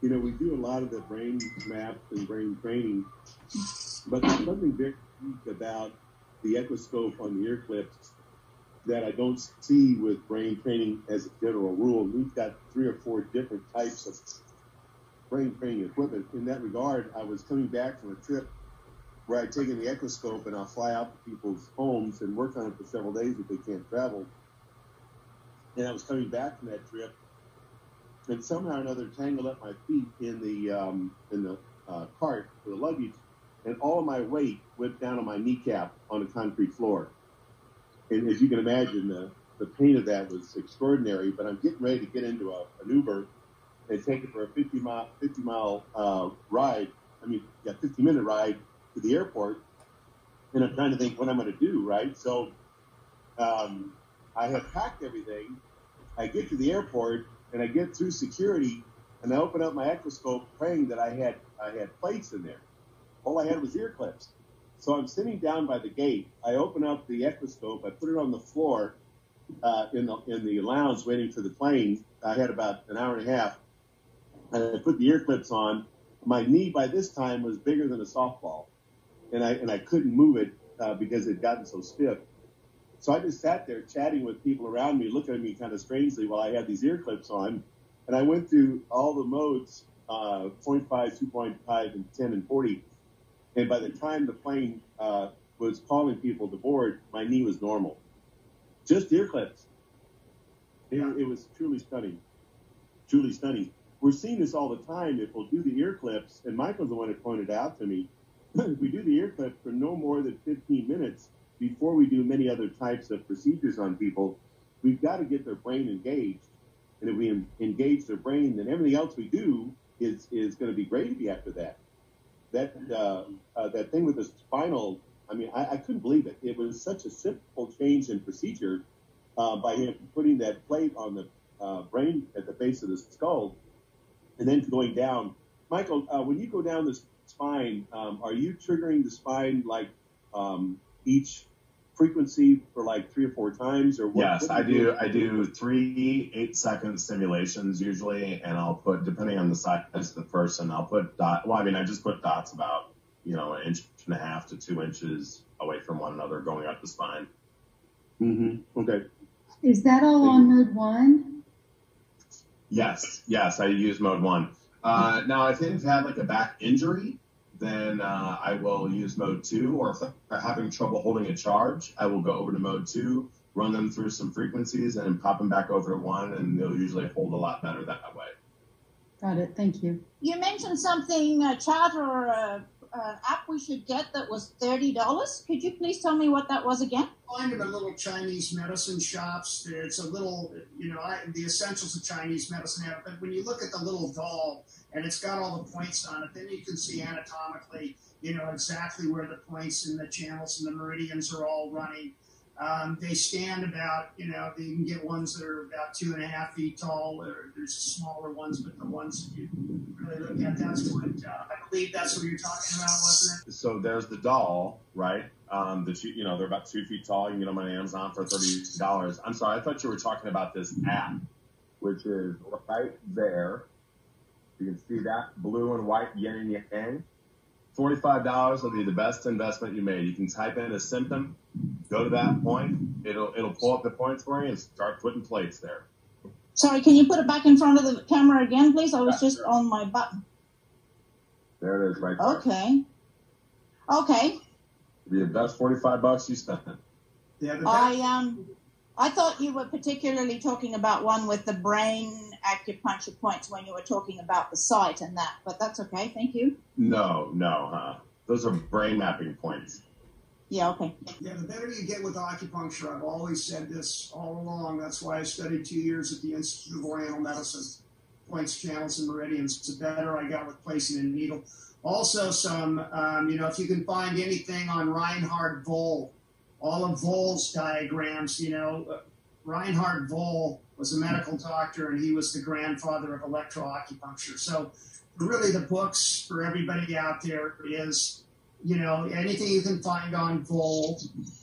You know, we do a lot of the brain maps and brain training, but there's something very unique about the Equiscope on the ear clips that I don't see with brain training as a general rule. We've got three or four different types of brain training equipment. In that regard, I was coming back from a trip where I'd taken the Equiscope and I'll fly out to people's homes and work on it for several days if they can't travel. And I was coming back from that trip and somehow or another tangled up my feet in the um, in the uh, cart for the luggage, and all my weight went down on my kneecap on a concrete floor. And as you can imagine, the, the pain of that was extraordinary. But I'm getting ready to get into a, an Uber and take it for a 50 mile 50 mile uh, ride. I mean, yeah, 50 minute ride to the airport, and I'm trying to think what I'm going to do. Right, so um, I have packed everything. I get to the airport and I get through security, and I open up my Equiscope, praying that I had I had plates in there. All I had was ear clips. So I'm sitting down by the gate. I open up the Equiscope. I put it on the floor uh, in the in the lounge, waiting for the plane. I had about an hour and a half, and I put the ear clips on. My knee by this time was bigger than a softball, and I and I couldn't move it uh, because it had gotten so stiff. So I just sat there chatting with people around me, looking at me kind of strangely while I had these ear clips on, and I went through all the modes: uh, 0.5, 2.5, and 10 and 40 and by the time the plane uh, was calling people to board, my knee was normal. Just ear clips. It, it, was truly stunning. Truly stunning. We're seeing this all the time. If we'll do the ear clips, and Michael's the one who pointed out to me, if we do the ear clip for no more than 15 minutes before we do many other types of procedures on people, we've got to get their brain engaged. And if we engage their brain, then everything else we do is, is going to be gravy after that that uh, uh, that thing with the spinal. I mean, I, I, couldn't believe it. It was such a simple change in procedure uh, by him putting that plate on the uh, brain at the base of the skull, and then going down. Michael, uh, when you go down the spine, um, are you triggering the spine like um, each frequency for like three or four times, or what? Yes, what I do. I do three eight second simulations usually, and I'll put depending on the size of the person, I'll put dot. Well, I mean, I just put dots about you know an inch and a half to two inches away from one another going up the spine. Mm-hmm. Okay. Is that all on mode one? Yes, yes, I use mode one. Uh, now, if they've had like a back injury, then uh, I will use mode two, or if they're having trouble holding a charge, I will go over to mode two, run them through some frequencies, and pop them back over to one, and they'll usually hold a lot better that way. Got it. Thank you. You mentioned something, uh, a chart or a, a app we should get that was thirty dollars. Could you please tell me what that was again? Find them at little Chinese medicine shops. It's a little, you know, I, the essentials of Chinese medicine have. But when you look at the little doll and it's got all the points on it, then you can see anatomically, you know, exactly where the points and the channels and the meridians are all running. Um, they stand about, you know, you can get ones that are about two and a half feet tall. Or there's smaller ones, but the ones that you really look at, that's what uh, I believe that's what you're talking about, wasn't it? So there's the doll, right? Um, that you, you know, they're about two feet tall. You can get them on Amazon for thirty dollars. I'm sorry, I thought you were talking about this app, which is right there. You can see that blue and white yin and yang. Forty-five dollars will be the best investment you made. You can type in a symptom, go to that point. It'll it'll pull up the points for you and start putting plates there. Sorry, can you put it back in front of the camera again, please? I was Yeah, just sure. on my button. There it is, right there. Okay. Okay. It'll be the best forty-five bucks you spent. Yeah, I um I thought you were particularly talking about one with the brain acupuncture points when you were talking about the site and that, but that's okay. Thank you. No, no, huh? Those are brain mapping points. Yeah, okay. Yeah, the better you get with acupuncture, I've always said this all along. That's why I studied two years at the Institute of Oriental Medicine. Points, channels, and meridians. The better I got with placing a needle. Also, some, um, you know, if you can find anything on Reinhard Voll, all of Voll's diagrams, you know, uh, Reinhard Voll was a medical doctor and he was the grandfather of electroacupuncture. So, really, the books for everybody out there is you know, anything you can find on Voll.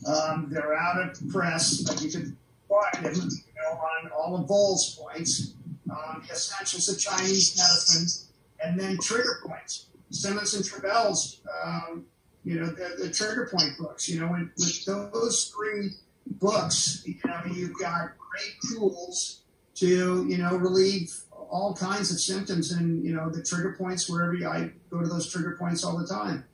Um, they're out of press, but you can find them, you know, on all of Voll's points, um, essentials of Chinese medicine, and then trigger points. Simons and Travell's, um, you know, the, the trigger point books. You know, and with those three books, you know, you've got great tools to, you know, relieve all kinds of symptoms and, you know, the trigger points wherever you, I go to those trigger points all the time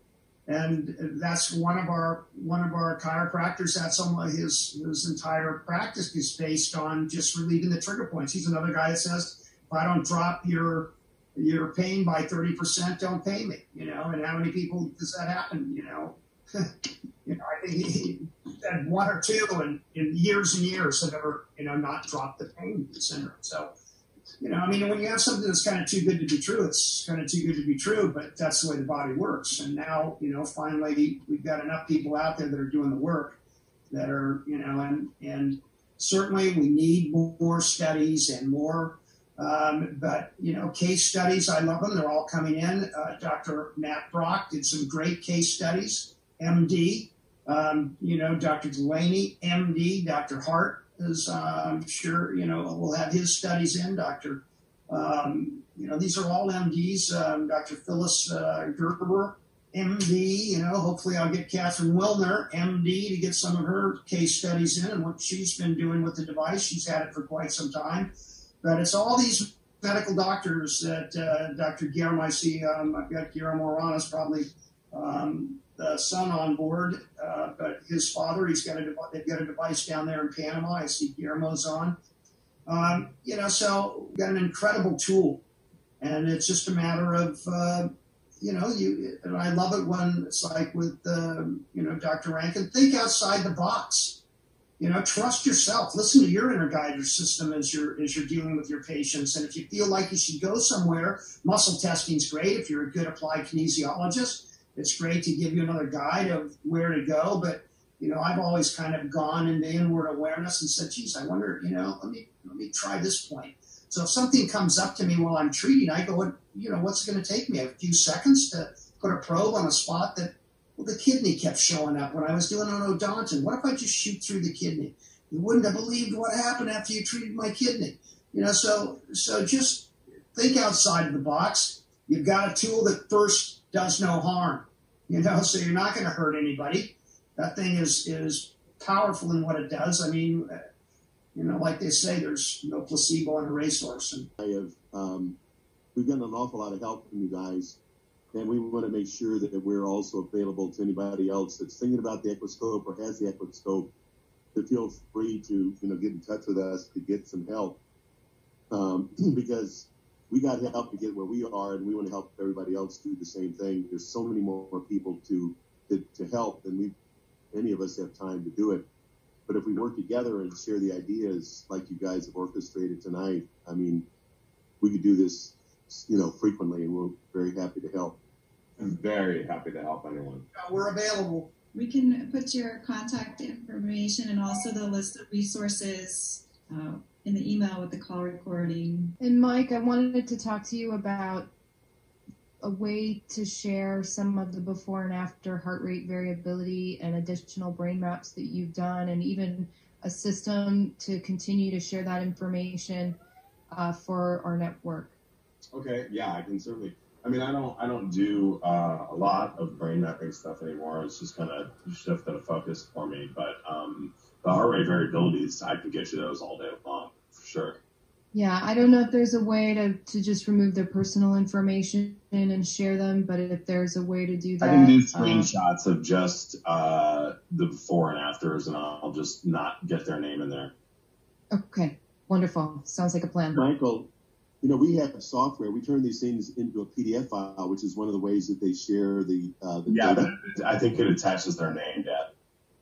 and that's one of our one of our chiropractors. That's almost his his entire practice is based on just relieving the trigger points. He's another guy that says, if I don't drop your your pain by thirty percent, don't pay me. You know, and how many people does that happen? You know, you know, I think had one or two, and in years and years have ever you know not dropped the pain syndrome. So you know, I mean, when you have something that's kind of too good to be true, it's kind of too good to be true, but that's the way the body works. And now, you know, finally, we've got enough people out there that are doing the work that are, you know, and, and certainly we need more studies and more, um, but, you know, case studies, I love them. They're all coming in. Uh, Dr. Matt Brock did some great case studies, MD. Um, you know, Dr. Delaney, MD, Dr. Hart, is uh, I'm sure you know will have his studies in. Dr. Um, you know these are all MDs. Um, Dr. Phyllis uh, Gerber, MD. You know hopefully I'll get Catherine Wilner, MD, to get some of her case studies in and what she's been doing with the device. She's had it for quite some time. But it's all these medical doctors that uh, Dr. Guillermo. I see. Um, I've got Guillermo Morales probably. Um, the son on board, uh, but his father, he's got a dev- they've got a device down there in Panama. I see Guillermo's on. Um, you know, so we've got an incredible tool, and it's just a matter of uh, you know you. And I love it when it's like with um, you know Dr. Rankin, think outside the box. You know, trust yourself. Listen to your inner guidance system as you're as you're dealing with your patients. And if you feel like you should go somewhere, muscle testing's great. If you're a good applied kinesiologist, it's great to give you another guide of where to go. But you know, I've always kind of gone into inward awareness and said, "Geez, I wonder, you know, let me let me try this point." So if something comes up to me while I'm treating, I go, "What, you know, what's it going to take me? A few seconds to put a probe on a spot that Well, the kidney kept showing up when I was doing an odontin. What if I just shoot through the kidney? You wouldn't have believed what happened after you treated my kidney. You know, so so just think outside of the box. You've got a tool that first does no harm. You know, so you're not going to hurt anybody. That thing is is powerful in what it does. I mean, you know, like they say, there's no placebo in a racehorse. And I have, um, we've gotten an awful lot of help from you guys, and we want to make sure that we're also available to anybody else that's thinking about the Equiscope or has the Equiscope to feel free to, you know, get in touch with us to get some help. Um, because we got to help to get where we are, and we want to help everybody else do the same thing. There's so many more people to to, to help than we any of us have time to do it. But if we work together and share the ideas like you guys have orchestrated tonight, I mean, we could do this, you know, frequently, and we're very happy to help. I'm very happy to help anyone. we're available. We can put your contact information and also the list of resources uh, in the email with the call recording. And Mike, I wanted to talk to you about a way to share some of the before and after heart rate variability and additional brain maps that you've done, and even a system to continue to share that information uh, for our network. Okay, yeah, I can certainly. I mean, I don't, I don't do uh, a lot of brain mapping stuff anymore. It's just kind of shifted a focus for me. But um, the heart rate variabilities, I can get you those all day long for sure. Yeah, I don't know if there's a way to, to just remove their personal information and share them, but if there's a way to do that, I can do uh, screenshots of just uh, the before and afters, and I'll just not get their name in there. okay, wonderful. Sounds like a plan. Michael, you know, we have software. We turn these things into a PDF file, which is one of the ways that they share the uh, the Yeah, data. but I think it attaches their name, Dad.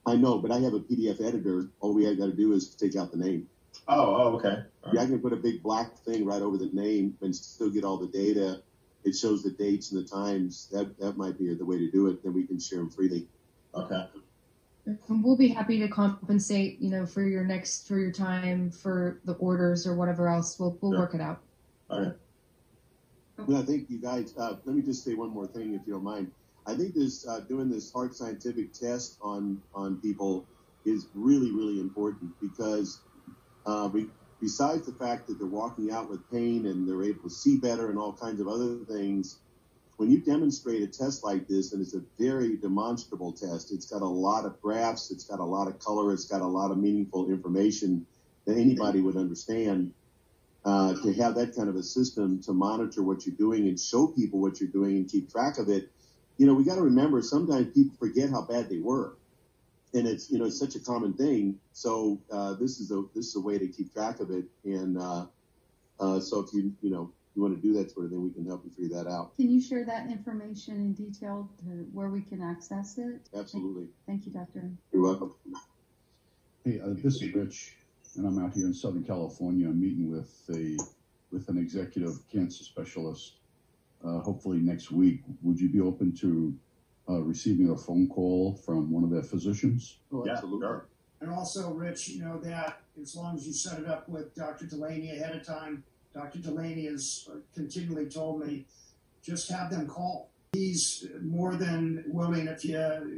I know, but I have a PDF editor. All we have got to do is take out the name. Oh, oh, okay. All Yeah, I can put a big black thing right over the name and still get all the data. It shows the dates and the times. That that might be the way to do it. Then we can share them freely. Okay. And we'll be happy to compensate, you know, for your next for your time for the orders or whatever else. We'll we'll Sure. work it out. All right. And I think you guys. Uh, let me just say one more thing, if you don't mind. I think this uh, doing this hard scientific test on on people is really really important because uh, we, besides the fact that they're walking out with pain and they're able to see better and all kinds of other things, when you demonstrate a test like this, and it's a very demonstrable test, it's got a lot of graphs, it's got a lot of color, it's got a lot of meaningful information that anybody would understand. Uh, to have that kind of a system to monitor what you're doing and show people what you're doing and keep track of it, you know, we got to remember sometimes people forget how bad they were, and it's you know it's such a common thing. So uh, this is a this is a way to keep track of it, and uh, uh, so if you you know you want to do that sort of thing, we can help you figure that out. Can you share that information in detail to where we can access it? Absolutely, Thank you, Doctor. you're welcome. Hey, uh, this is Rich, and I'm out here in Southern California. I'm meeting with a with an executive cancer specialist. Uh, hopefully next week. Would you be open to uh, receiving a phone call from one of their physicians? Oh, Yeah, absolutely. sure. And also, Rich, you know that as long as you set it up with Dr. Delaney ahead of time, Dr. Delaney has continually told me just have them call. He's more than willing if you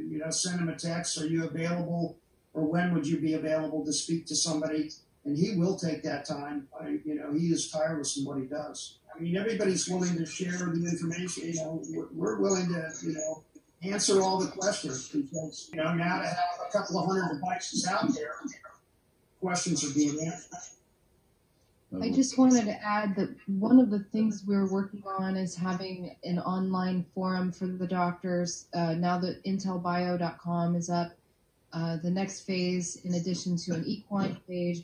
you know send him a text. Are you available, or when would you be available to speak to somebody? And he will take that time. I, you know, he is tireless in what he does. I mean, everybody's willing to share the information. You know, we're, we're willing to you know answer all the questions because you know now to have a couple of hundred devices out there, questions are being answered. I just wanted to add that one of the things we're working on is having an online forum for the doctors. Uh, now that intellbio.com is up, uh, the next phase, in addition to an equine page,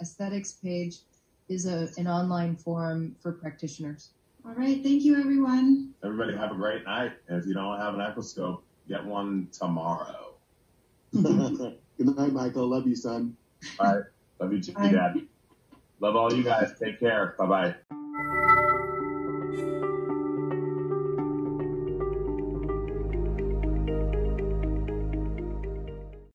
aesthetics page, is a, an online forum for practitioners. All right. Thank you, everyone. Everybody have a great night. And if you don't have an Equiscope, get one tomorrow. Good night, Michael. Love you, son. All right. Love you too, Bye. Dad. Love all you guys. Take care. Bye bye.